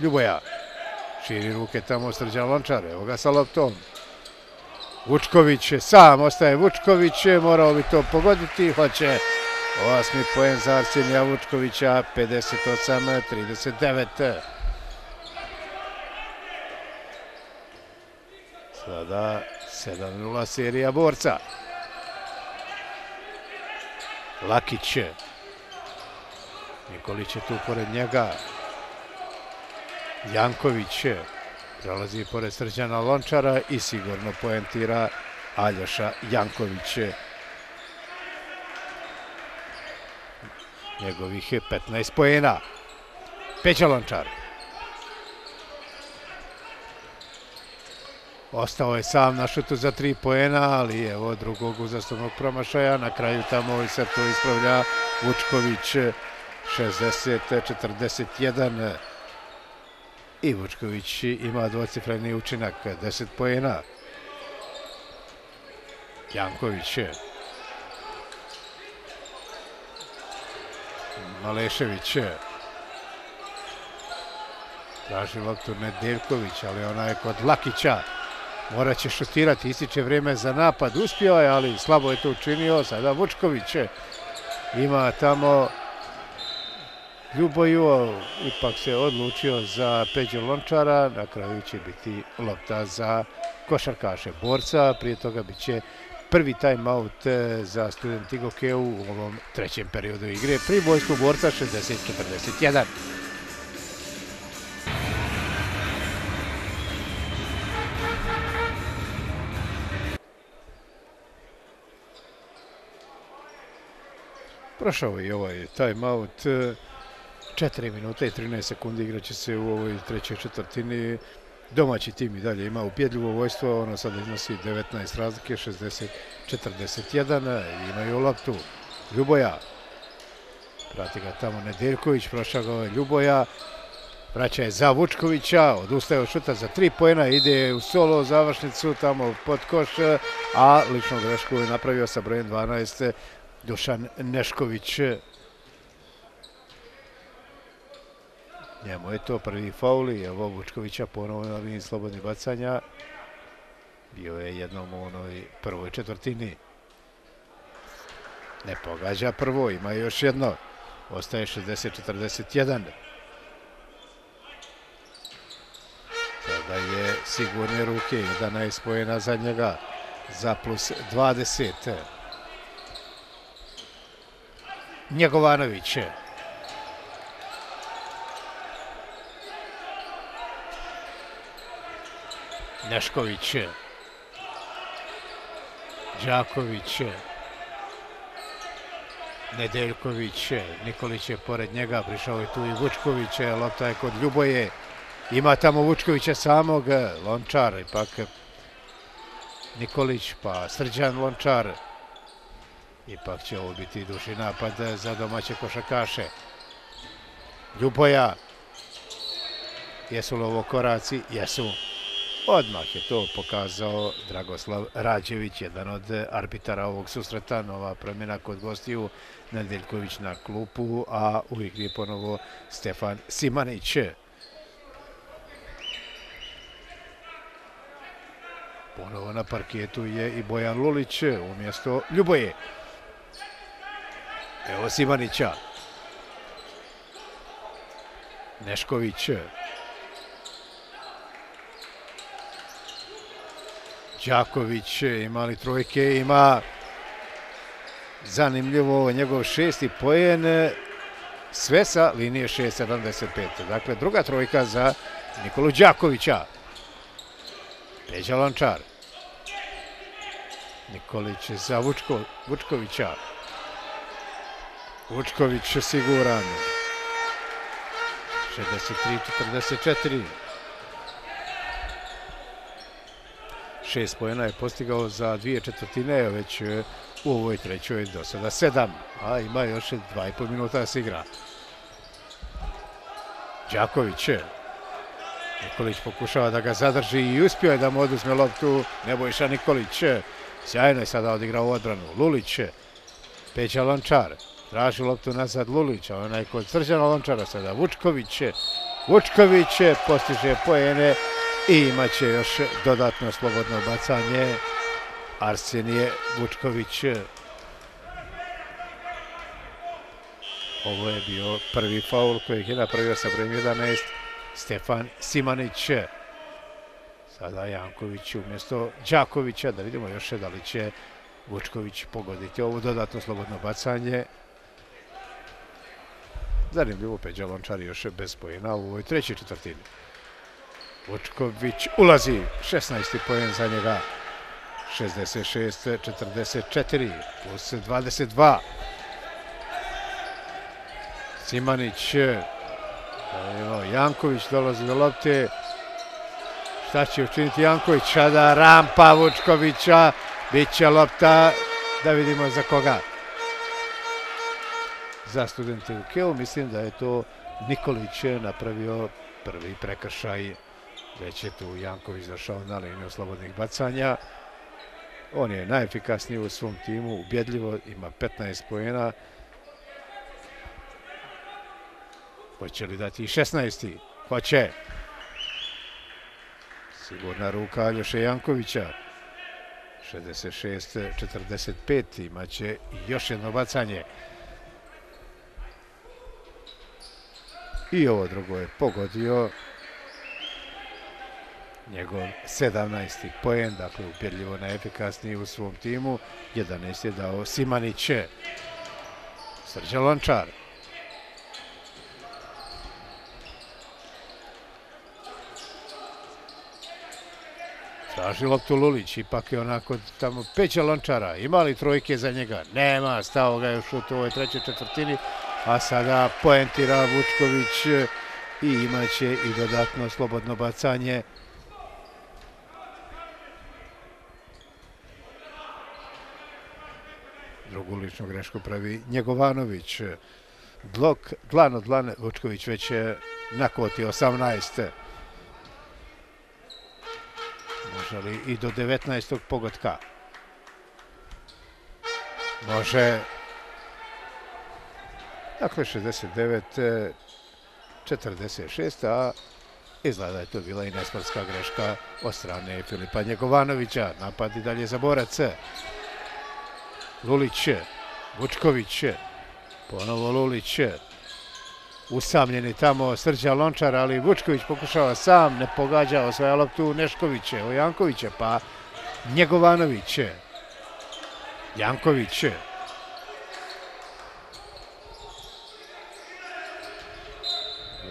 Ljuboja. Širi ruke tamo Srđan Lončar. Evo ga sa loptom. Vučković sam ostaje Vučković. Morao bi to pogoditi. Hoće osmi poen za Arsenija Vučkovića. 58-39. Sada 7-0 serija borca. Lakić. Nikolić je tu pored njega. Janković prelazi pored Srđana Lončara i sigurno poentira Aljoša Janković. Njegovih je 15 pojena. Peća Lončar. Ostao je sam na šutu za tri poena, ali evo drugog uzastopnog promašaja. Na kraju tamo i se to ispravlja Vučković 60-41. I Vučković ima dvocifreni učinak, 10 pojena. Janković. Malešević. Traži loptu Nedeljković, ali ona je kod Lakića. Morat će šutirati, ističe vrijeme za napad. Uspio je, ali slabo je to učinio. Sada Vučković ima tamo Ljuboju. Ipak se odlučio za Peđu Lončara. Na kraju će biti lopta za košarkaše borca. Prije toga bit će prvi time-out eh, za student Igokeu u ovom trećem periodu igre. Pri vojstvu borca 60-41. Prošao je ovaj time-out. 4 minuta i 13 sekundi igraće se u ovoj trećoj četvrtini. Domaći tim i dalje ima ubjedljivo vojstvo, ono sad iznosi 19 razlike, 60-41, e, imaju loptu. Ljuboja, prati ga tamo Nedeljković, prošao ga ovaj Ljuboja, vraća je za Vučkovića, odustaje od šuta za tri pojena, ide u solo završnicu tamo pod koš, a ličnu grešku je napravio sa brojem 12 Dušan Nešković. Njemu je to prvi faul i evo Vučkovića ponovo na liniji slobodnih bacanja. Bio je jednom u onoj prvoj četvrtini. Ne pogađa prvo, ima još jedno. Ostaje 60-41. Sada je sigurne ruke, 11 pojena za njega, za plus 20. Njegovanović. Nešković. Đaković. Nedeljković. Nikolić je pored njega. Prišao je tu i Vučković. Lopta je kod Ljuboje. Ima tamo Vučkovića samog. Lončar. Ipak Nikolić pa Srđan Lončar. Ipak će ovo biti duši napad za domaće košakaše. Ljuboja. Jesu li ovo koraci? Jesu. Odmah je to pokazao Dragoslav Rađević, jedan od arbitara ovog susreta. Nova promjena kod gostiju Nedeljković na klupu, a u igri je ponovo Stefan Simanić. Ponovo na parketu je i Bojan Lulić umjesto Ljuboje. Evo Simanića. Nešković. Đaković ima li trojke, ima zanimljivo njegov šesti pojen, sve sa linije 6.75. Dakle, druga trojka za Nikolu Đakovića. Peđa Lončar. Nikolić za Vučkovića. Vučkovića. Vučković je siguran. 63-44. Šest pojena je postigao za dvije četvrtine, već u ovoj trećoj do sada sedam, a ima još dva i pol minuta da se igra. Đaković, je. Nikolić pokušava da ga zadrži i uspio je da mu oduzme loptu. Nebojša Nikolić, sjajno je sada odigrao odbranu. Lulić, Peća Lončar, traži loptu nazad Lulić, onaj kod Srđana Lončara sada Vučković, Vučković postiže pojene i imaće još dodatno slobodno bacanje. Arsenije Vučković. Ovo je bio prvi faul koji je napravio sa brojem 11. Stefan Simanić. Sada Janković umjesto Đakovića. Da vidimo još da li će Vučković pogoditi ovo dodatno slobodno bacanje. Zanimljivo, Peđa Lončar još bez pojena u ovoj trećoj četvrtini. Vučković ulazi, 16. pojen za njega. 66-44 plus 22. Simanić, evo, Janković dolazi do lopte. Šta će učiniti Janković? Sada rampa Vučkovića. Biće lopta, da vidimo za koga. Za studente u Keo, mislim da je to Nikolić napravio prvi prekršaj. Već je tu Janković zašao na liniju slobodnih bacanja. On je najefikasniji u svom timu, ubjedljivo, ima 15 pojena. Hoće li dati 16. Hoće. Sigurna ruka Aljoše Jankovića. 66-45. Imaće još jedno bacanje. I ovo drugo je pogodio njegov 17. pojen, dakle upjerljivo najefikasniji u svom timu. 11 je dao Simanić. Srđa Lončar. Traži loptu Lulić, ipak je onako tamo peća Lončara. Ima li trojke za njega? Nema, stao ga još u ovoj trećoj četvrtini. A sada poentira Vučković e, i imaće i dodatno slobodno bacanje. drugu ličnu grešku pravi Njegovanović. Blok, dlan od dlane, Vučković već je na kvoti 18. Može li i do 19. pogotka? Može. Dakle, 69, 46, e, a izgleda je to bila i nesportska greška od strane Filipa Njegovanovića. Napad i dalje za borac. Lulić, Vučković, ponovo Lulić, usamljeni tamo Srđa Lončar, ali Vučković pokušava sam, ne pogađa osvaja loptu Neškoviće, o Jankoviće, pa Njegovanović, Janković,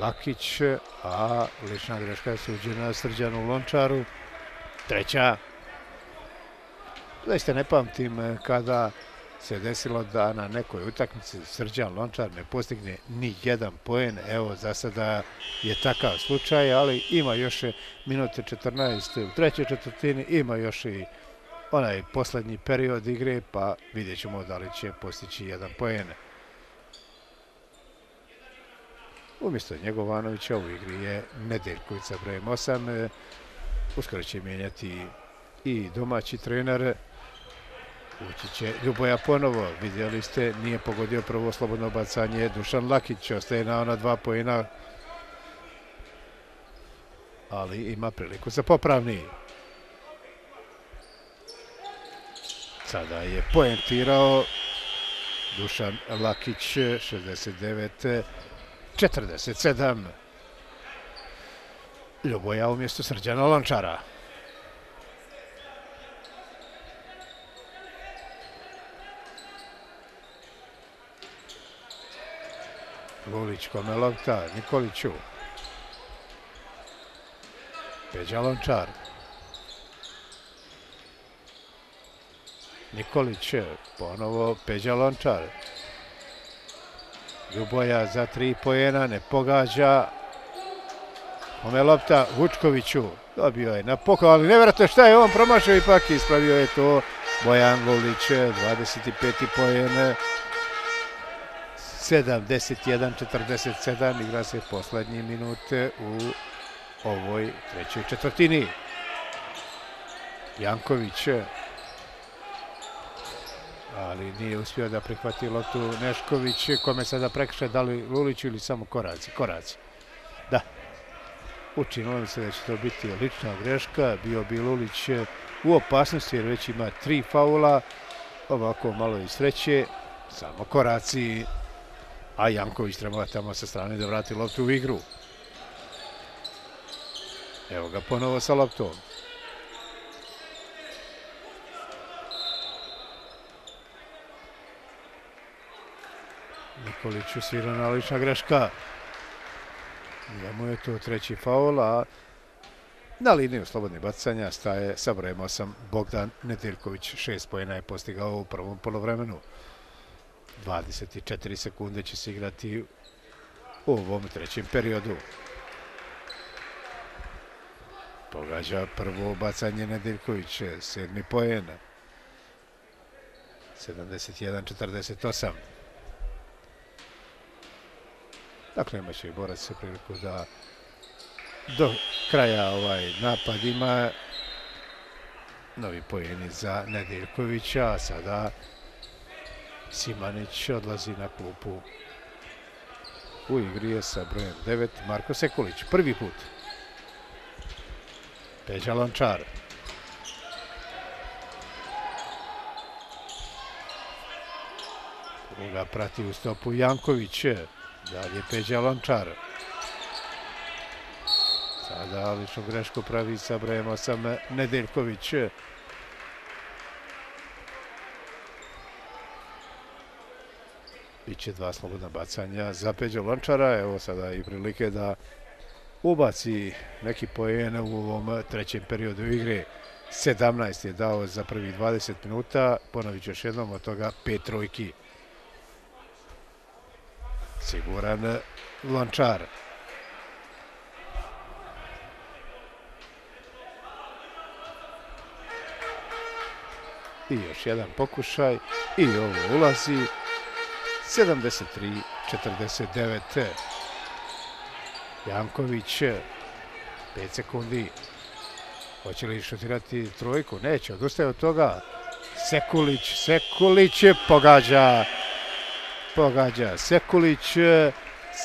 Lakić, a lična greška je suđena Srđanu Lončaru, treća, Zaista ne pamtim eh, kada se desilo da na nekoj utakmici Srđan Lončar ne postigne ni jedan poen. Evo, za sada je takav slučaj, ali ima još minute 14 u trećoj četvrtini, ima još i onaj posljednji period igre, pa vidjet ćemo da li će postići jedan poen. Umjesto Njegovanovića u igri je Nedeljkovica brojem 8. E, uskoro će mijenjati i domaći trener. Ući će Ljuboja ponovo. Vidjeli ste, nije pogodio prvo slobodno bacanje. Dušan Lakić ostaje na ona dva pojena. Ali ima priliku za popravni. Sada je poentirao Dušan Lakić, 69, 47. Ljuboja umjesto Srđana Lončara. Lulić kome lopta, Nikoliću. Peđa Lončar. Nikolić, ponovo Peđa Lončar. Ljuboja za tri pojena, ne pogađa. Ome lopta, Vučkoviću. Dobio je na pokoj, ali nevjerojatno šta je on promašao, ipak ispravio je to Bojan Lulić, 25. pojen, 71-47, igra se poslednji minut u ovoj trećoj četvrtini. Janković, ali nije uspio da prihvati lotu Nešković, kome sada prekriše da li Lulić ili samo Koraci. Koraci. Da, učinilo mi se da će to biti lična greška, bio bi Lulić u opasnosti jer već ima tri faula, ovako malo i sreće, samo Koraci, a Janković treba tamo sa strane da vrati loptu u igru. Evo ga ponovo sa loptom. Nikoliću svirana lična greška. Njemu je to treći faul, a na liniju slobodne bacanja staje sa brojem 8 Bogdan Nedeljković. Šest pojena je postigao u prvom polovremenu. 24 sekunde će se igrati u ovom trećem periodu. Pogađa prvo bacanje Nedeljković, sedmi pojen. 71-48. Dakle, ima će i borac se priliku da do kraja ovaj napad ima novi pojeni za Nedeljkovića, a sada Simanić odlazi na klupu u igri je sa brojem 9 Marko Sekulić. Prvi put. Peđa Lončar. Druga prati u stopu Janković. Dalje Peđa Lončar. Sada ličnu grešku pravi sa brojem 8 Nedeljković. Biće dva slobodna bacanja za Peđa Lončara. Evo sada i prilike da ubaci neki pojen u ovom trećem periodu igre. 17 je dao za prvi 20 minuta. Ponovit ću još jednom od toga pet trojki siguran eh, Lončar. I još jedan pokušaj i ovo ulazi 73-49. Janković eh, 5 sekundi. Hoće li šutirati trojku? Neće, odustaje od toga. Sekulić, Sekulić pogađa pogađa Sekulić. E,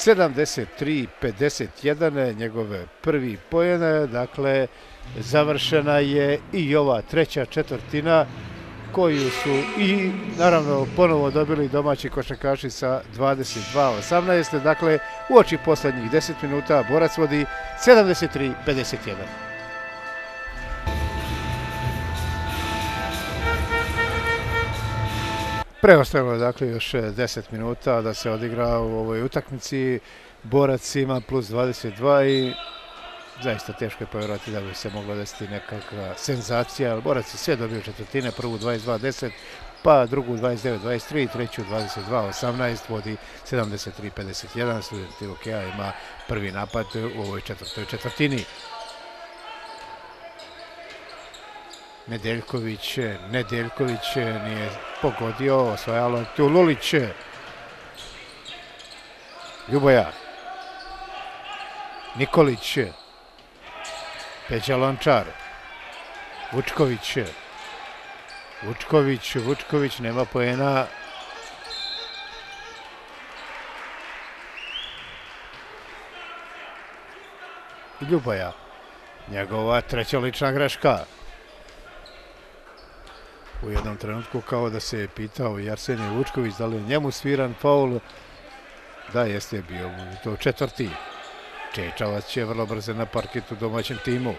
73-51 njegove prvi pojene, dakle završena je i ova treća četvrtina koju su i naravno ponovo dobili domaći košakaši sa 22-18, dakle u oči posljednjih 10 minuta Borac vodi 73-51. Preostalo je dakle još eh, 10 minuta da se odigra u ovoj utakmici. Borac ima plus 22 i zaista teško je povjerati da bi se mogla desiti nekakva senzacija. Borac je sve dobio četvrtine, prvu 22-10, pa drugu 29-23, treću 22-18, vodi 73-51. Student Ivokeja ima prvi napad u ovoj četvrtoj četvrtini. Nedeljković, Nedeljković nije pogodio, osvajalo tu Lulić. Ljuboja. Nikolić. Peđa Lončar. Vučković. Vučković, Vučković, nema pojena. Ljuboja. Njegova treća lična greška u jednom trenutku kao da se je pitao i Arsenij Vučković da li je njemu sviran faul. Da, jeste bio to četvrti. Čečavac će vrlo brzo na parketu domaćem timu.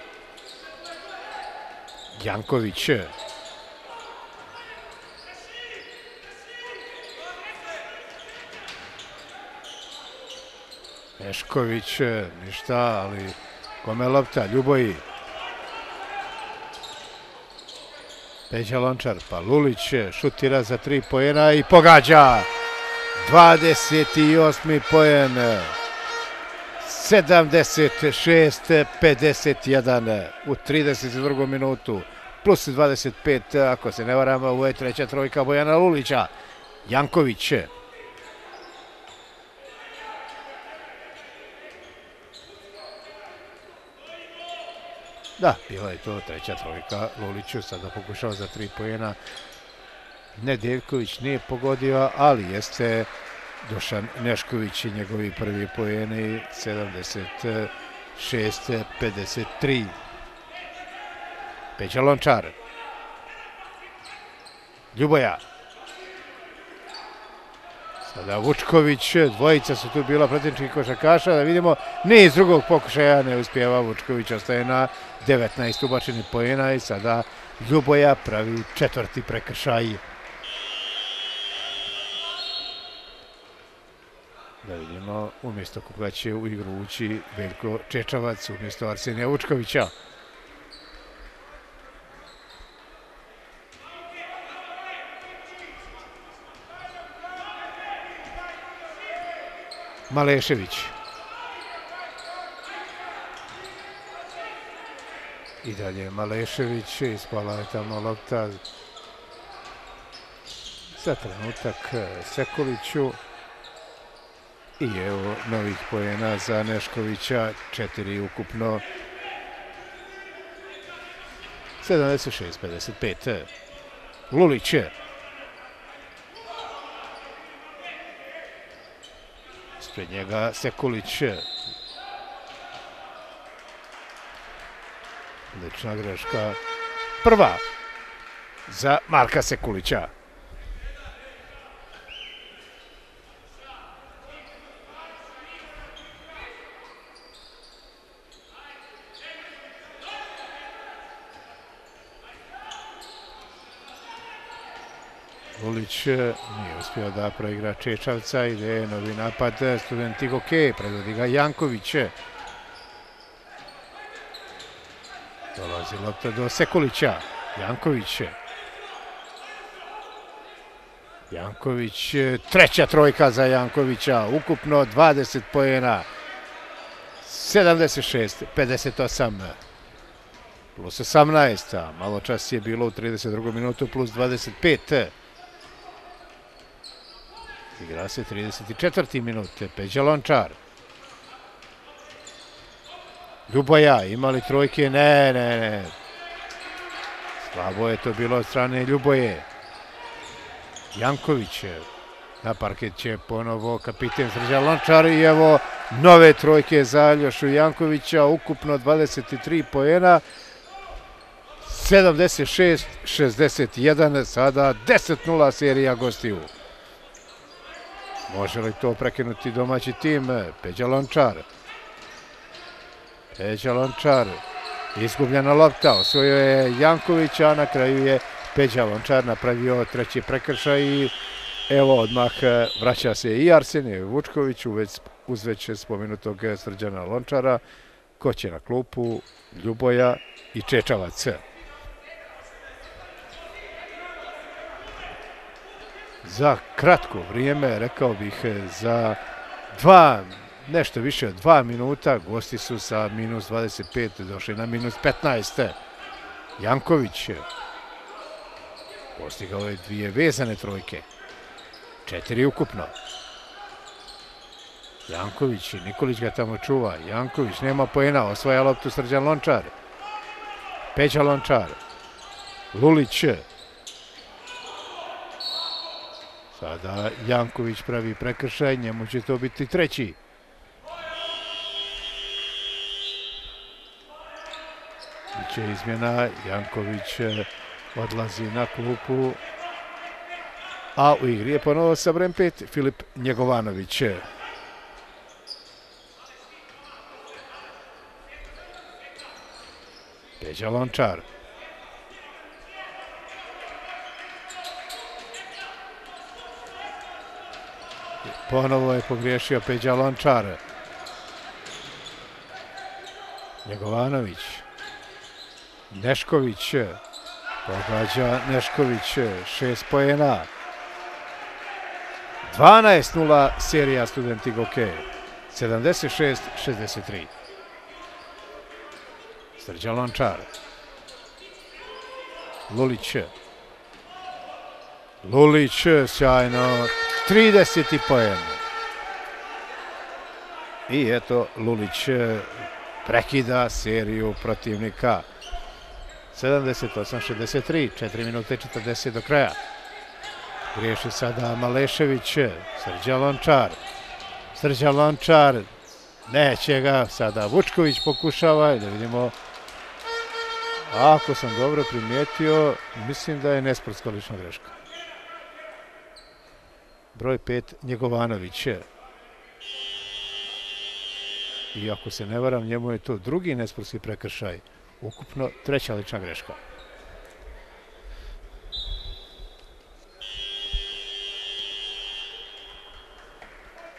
Janković. Nešković, ništa, ali kome lopta, Ljuboji. Peđa Lončar, pa Lulić šutira za tri pojena i pogađa. 28. pojen. 76-51 u 32. minutu. plus 25, ako se ne varam, ovo je treća trojka Bojana Lulića. Janković. Da, bila je to treća trojka Luliću, sada pokušao za tri pojena. Nedeljković nije pogodio, ali jeste Dušan Nešković i njegovi prvi pojeni 76-53. Peđa Lončar. Ljuboja. Sada Vučković, dvojica su tu bila protivničkih košakaša, da vidimo, ne iz drugog pokušaja ne uspijeva Vučković, ostaje na 19 ubačenih pojena i sada Ljuboja pravi četvrti prekršaj. Da vidimo, umjesto koga će u igru ući Veljko Čečavac, umjesto Arsenija Vučkovića. Malešević. I dalje Malešević, ispala je tamo lopta za trenutak e, Sekuliću. I evo novih pojena za Neškovića, četiri ukupno. 76-55. Lulić je. Ispred njega Sekulić. Odlična greška. Prva za Marka Sekulića. Lulić eh, nije uspio da proigra Čečavca, ide novi napad eh, studenti Goke, predvodi ga Janković. Eh. Dolazi lopta do Sekulića, Janković. Janković, e, treća trojka za Jankovića, ukupno 20 pojena, 76, 58 plus 18, malo čas je bilo u 32. minutu plus 25. Igra se 34. minut. Peđa Lončar. Ljuboja, imali trojke? Ne, ne, ne. Slabo je to bilo od strane Ljuboje. Janković na parket će ponovo kapiten Srđan Lončar i evo nove trojke za Aljošu Jankovića, ukupno 23 pojena. 76-61, sada 10-0 serija gostiju. Može li to prekinuti domaći tim? Peđa Lončar. Peđa Lončar. Izgubljena lopta. Osvojio je Janković, a na kraju je Peđa Lončar napravio treći prekršaj i evo odmah e, vraća se i Arsenije Vučković uz već spomenutog e, Srđana Lončara. Ko će na klupu? Ljuboja i Čečavac. za kratko vrijeme, rekao bih e, za dva, nešto više od dva minuta, gosti su sa minus 25 došli na minus 15. Janković postigao je dvije vezane trojke, četiri ukupno. Janković i Nikolić ga tamo čuva. Janković nema pojena, osvaja loptu Srđan Lončar. Peđa Lončar. Lulić. Lulić. Sada Janković pravi prekršaj, njemu će to biti treći. Biće izmjena, Janković eh, odlazi na klupu. A u igri je ponovo sa brem 5 Filip Njegovanović. Peđa Lončar. Ponovo je pogriješio Peđa Lončar. Njegovanović. Nešković. Pogađa Nešković. Šest pojena. 12-0 serija studenti Goke. 76-63. Srđa Lončar. Lulić. Lulić, sjajno. 30. poen. I eto, Lulić prekida seriju protivnika. 78-63, 4 minute 40 do kraja. Griješi sada Malešević, Srđa Lončar. Srđa Lončar, neće ga, sada Vučković pokušava i da vidimo ako sam dobro primijetio, mislim da je nesportska lična greška. Broj 5, Njegovanović. I ako se ne varam, njemu je to drugi nesportski prekršaj. Ukupno treća lična greška.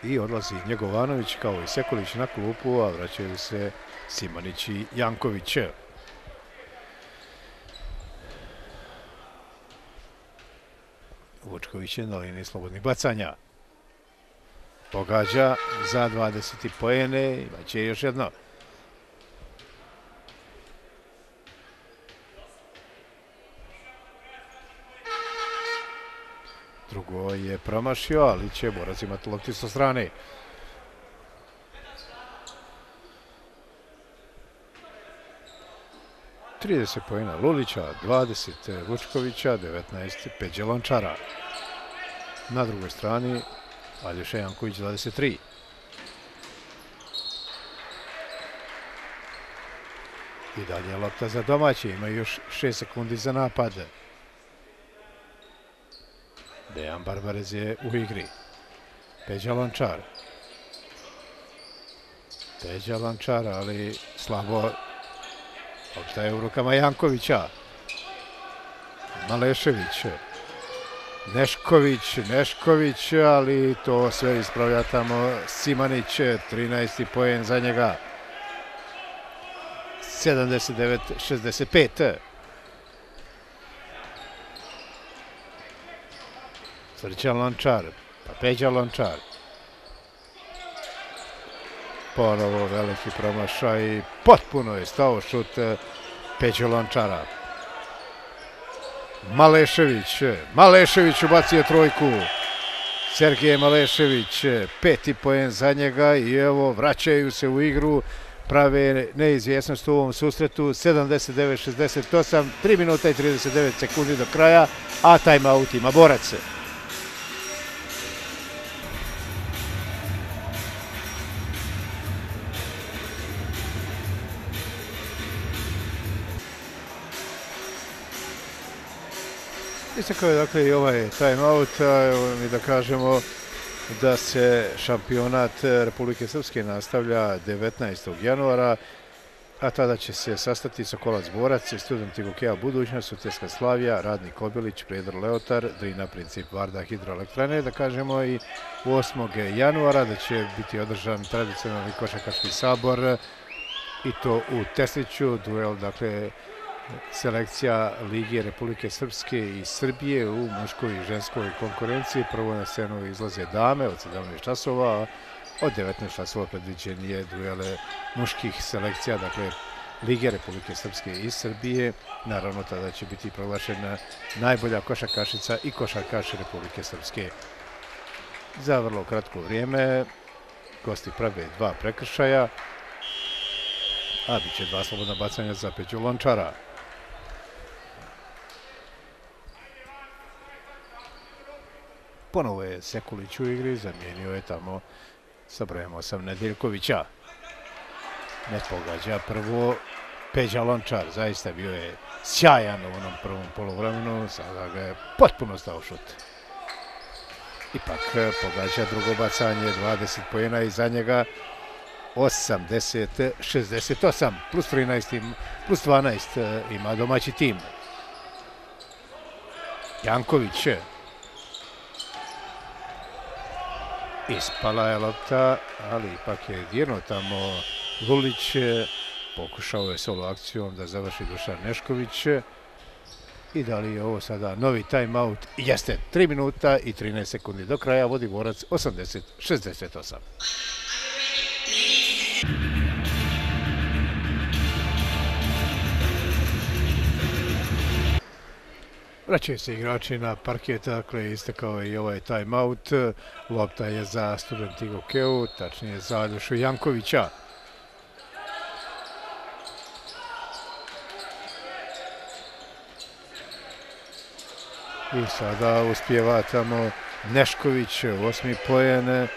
I odlazi Njegovanović kao i Sekulić na klupu, a vraćaju se Simanić i Janković. Vučković je na liniji slobodnih bacanja. Pogađa za 20 pojene, imaće još jedno. Drugo je promašio, ali će Borac imati lopti sa strane. 30 pojena Lulića, 20 Vučkovića, 19 Peđe Lončara. Na drugoj strani Aljoša Janković, 23. I dalje lopta za domaće, ima još 6 sekundi za napad. Dejan Barbarez je u igri. Peđa Lončar. Peđa Lončar, ali slabo Lopta u rukama Jankovića. Malešević. Nešković, Nešković, ali to sve ispravlja tamo Simanić, 13. pojen za njega. 79-65. Srđan Lončar, pa Peđa Lančar. Ponovo veliki promašaj, potpuno je stao šut eh, Peđa Lančara. Lončara. Malešević, eh, Malešević ubacio trojku. Sergije Malešević, eh, peti poen za njega i evo vraćaju se u igru, prave neizvjesnost u ovom susretu, 79-68, 3 minuta i 39 sekundi do kraja, a timeout ima borac. Istekao je dakle i ovaj time out, i da kažemo da se šampionat e, Republike Srpske nastavlja 19. januara, a tada će se sastati Sokolac Borac, studenti Gokeja Budućnost, Sutjeska Slavija, Radnik Obilić, Predar Leotar, Drina Princip Varda Hidroelektrane, da kažemo i 8. januara da će biti održan tradicionalni košakaški sabor i to u Tesliću, duel, dakle, selekcija Ligije Republike Srpske i Srbije u muškoj i ženskoj konkurenciji. Prvo na scenu izlaze dame od 17 časova, a od 19 časova predviđen je duele muških selekcija, dakle Lige Republike Srpske i Srbije. Naravno, tada će biti proglašena najbolja košarkašica i košarkaš Republike Srpske. Za vrlo kratko vrijeme gosti prave dva prekršaja, a bit će dva slobodna bacanja za Peđu Lončara. Ponovo je Sekulić u igri, zamijenio je tamo sa brojem 8 Nedeljkovića. Ne pogađa prvo Peđa Lončar, zaista bio je sjajan u onom prvom polovremenu, sada ga je potpuno stao šut. Ipak e, pogađa drugo bacanje, 20 pojena za njega, 80-68, plus 13, plus 12 e, ima domaći tim. Janković, e, Ispala je lopta, ali ipak je dirno tamo Lulić. E, pokušao je solo akcijom da završi Dušan Nešković. E, I da li je ovo sada novi timeout? Jeste, 3 minuta i 13 sekundi do kraja, vodi borac 80-68. Vraćaju se igrači na parket, dakle istekao je i ovaj timeout. Lopta je za student Igo Keu, tačnije za Aljošu Jankovića. I sada uspjeva tamo Nešković, osmi pojen,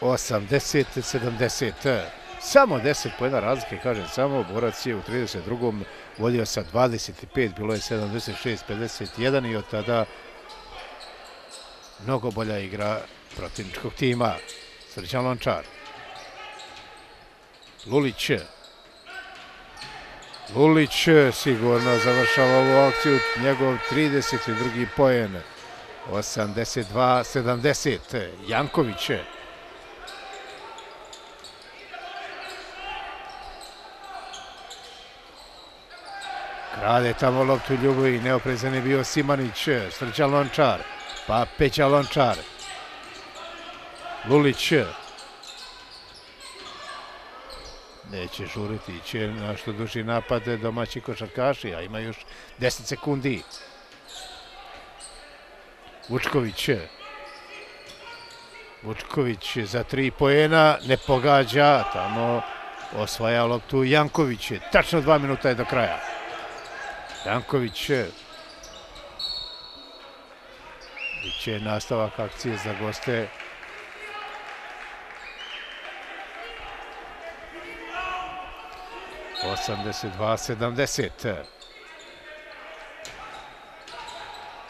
80-70. Samo 10 pojena razlike, kažem, samo Borac je u 32 vodio sa 25, bilo je 76-51 i od tada mnogo bolja igra protivničkog tima. Srđan Lončar. Lulić. Lulić sigurno završava ovu akciju, njegov 32. pojen. 82-70. Janković. Janković. Krade tamo loptu Ljubovi, neoprezan je bio Simanić, Srđa Lončar, pa Peća Lončar. Lulić. Neće žuriti, će na što duži napad domaći košarkaši, a ima još 10 sekundi. Vučković. Vučković za tri pojena, ne pogađa, tamo osvaja loptu Janković. Tačno dva minuta je do kraja. Janković e. Biće nastavak akcije za goste. Osamdeset dva, sedamdeset.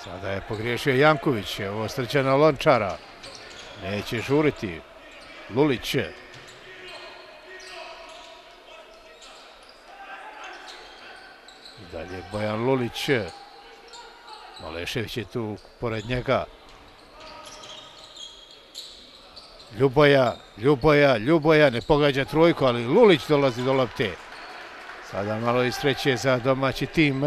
Sada je pogriješio Janković. Ovo strćena Lončara. Neće žuriti. Lulić. Lulić. Dalje Bojan Lulić. Malešević je tu pored njega. Ljuboja, Ljuboja, Ljuboja, ne pogađa trojku, ali Lulić dolazi do lopte. Sada malo istreće za domaći tim.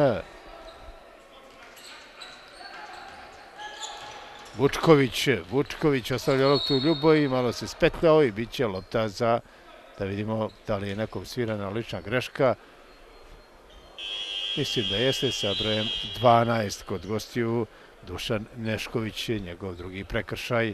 Vučković, Vučković ostavlja loptu Ljuboji, malo se spetljao i bit će lopta za, da vidimo da li je nekom svirana lična greška. Mislim da jeste sa brojem 12 kod gostiju Dušan Nešković, njegov drugi prekršaj.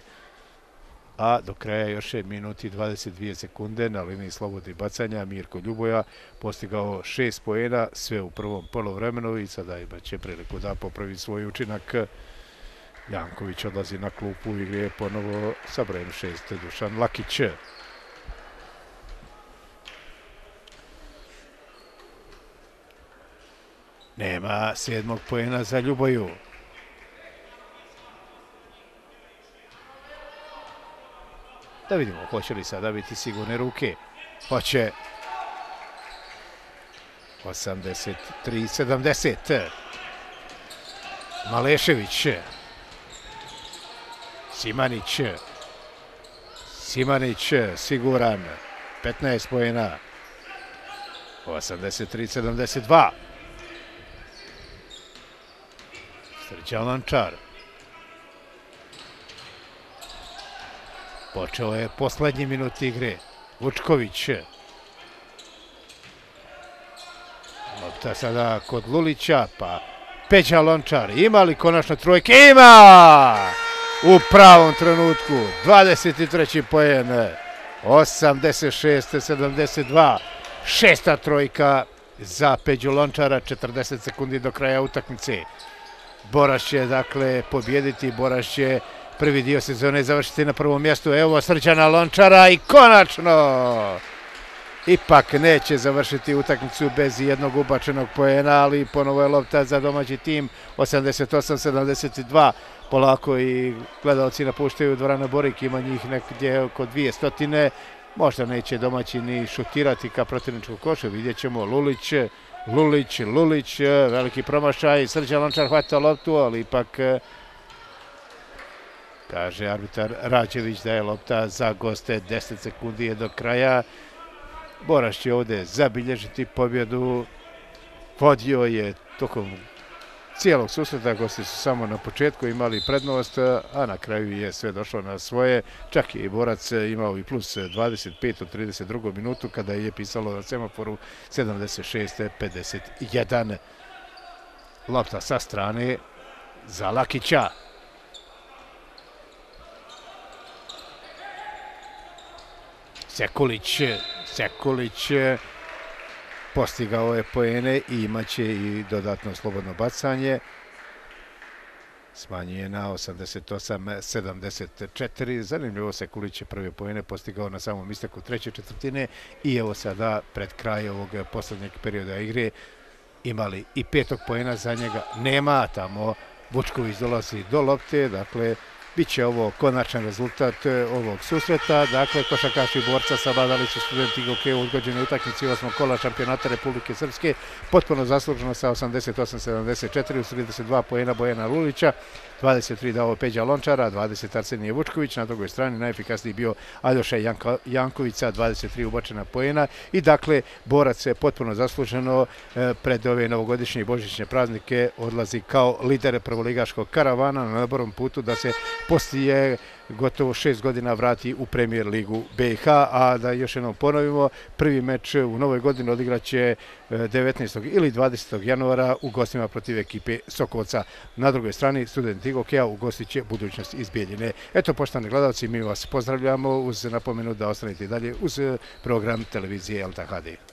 A do kraja još je minuti 22 sekunde na liniji slobodnih bacanja. Mirko Ljuboja postigao šest pojena, sve u prvom polovremenu i sada ima će priliku da popravi svoj učinak. Janković odlazi na klupu i gre ponovo sa brojem 6 Dušan Lakić. Nema sedmog pojena za Ljuboju. Da vidimo, hoće li sada biti sigurne ruke. Pa hoće. 83-70. Malešević. Simanić. Simanić, siguran. 15 pojena. 83-72. Srđan Lančar. Počeo je poslednji minut igre. Vučković. Lopta sada kod Lulića, pa Peđa Lončar. Ima li konačno trojke? Ima! U pravom trenutku. 23. pojen. 86-72. Šesta trojka za Peđu Lončara. 40 sekundi do kraja utakmice. Boraš će, dakle, pobjediti. Boraš će prvi dio sezone završiti na prvom mjestu. Evo Srđana Lončara i konačno! Ipak neće završiti utakmicu bez jednog ubačenog pojena, ali ponovo je lopta za domaći tim. 88-72. Polako i gledalci napuštaju dvorana Borik. Ima njih nekdje oko dvije stotine. Možda neće domaći ni šutirati ka protivničku košu. Vidjet ćemo Lulić. Lulić, Lulić, e, veliki promašaj, Srđan Lončar hvata loptu, ali ipak e, kaže arbitar Rađević da je lopta za goste 10 sekundi je do kraja. Boraš će ovde zabilježiti pobjedu. Vodio je tokom cijelog susreta, gosti su samo na početku imali prednost, a na kraju je sve došlo na svoje. Čak je i Borac imao i plus 25 od 32. minutu kada je pisalo na semaforu 76-51. Lopta sa strane za Lakića. Sekulić, Sekulić postigao je poene i imaće i dodatno slobodno bacanje. Smanjuje na 88-74. Zanimljivo Sekulić je prve pojene postigao na samom isteku treće četvrtine i evo sada pred kraj ovog poslednjeg perioda igre imali i petog pojena za njega. Nema tamo Vučković dolazi do lopte, dakle Biće ovo konačan rezultat e, ovog susreta. Dakle, košakaši borca sabadali su studenti Gokeja u odgođenoj utakmici osmog kola šampionata Republike Srpske. Potpuno zasluženo sa 88-74 u 32 pojena Bojana Lulića. 23 dao Peđa Lončara, 20 Arsenije Vučković, na drugoj strani najefikasniji bio Aljoša Jankovica, 23 ubačena pojena i dakle borac se potpuno zasluženo e, pred ove novogodišnje i božićne praznike odlazi kao lider prvoligaškog karavana na naborom putu da se postije gotovo šest godina vrati u premijer ligu BiH, a da još jednom ponovimo, prvi meč u novoj godini odigraće e, 19. Ili 20. januara u gostima protiv ekipe Sokovca. Na drugoj strani student Igokeja u gostiće budućnost iz Bijeljine. Eto, poštani gledalci, mi vas pozdravljamo uz napomenu da ostanete dalje uz e, program televizije LTHD.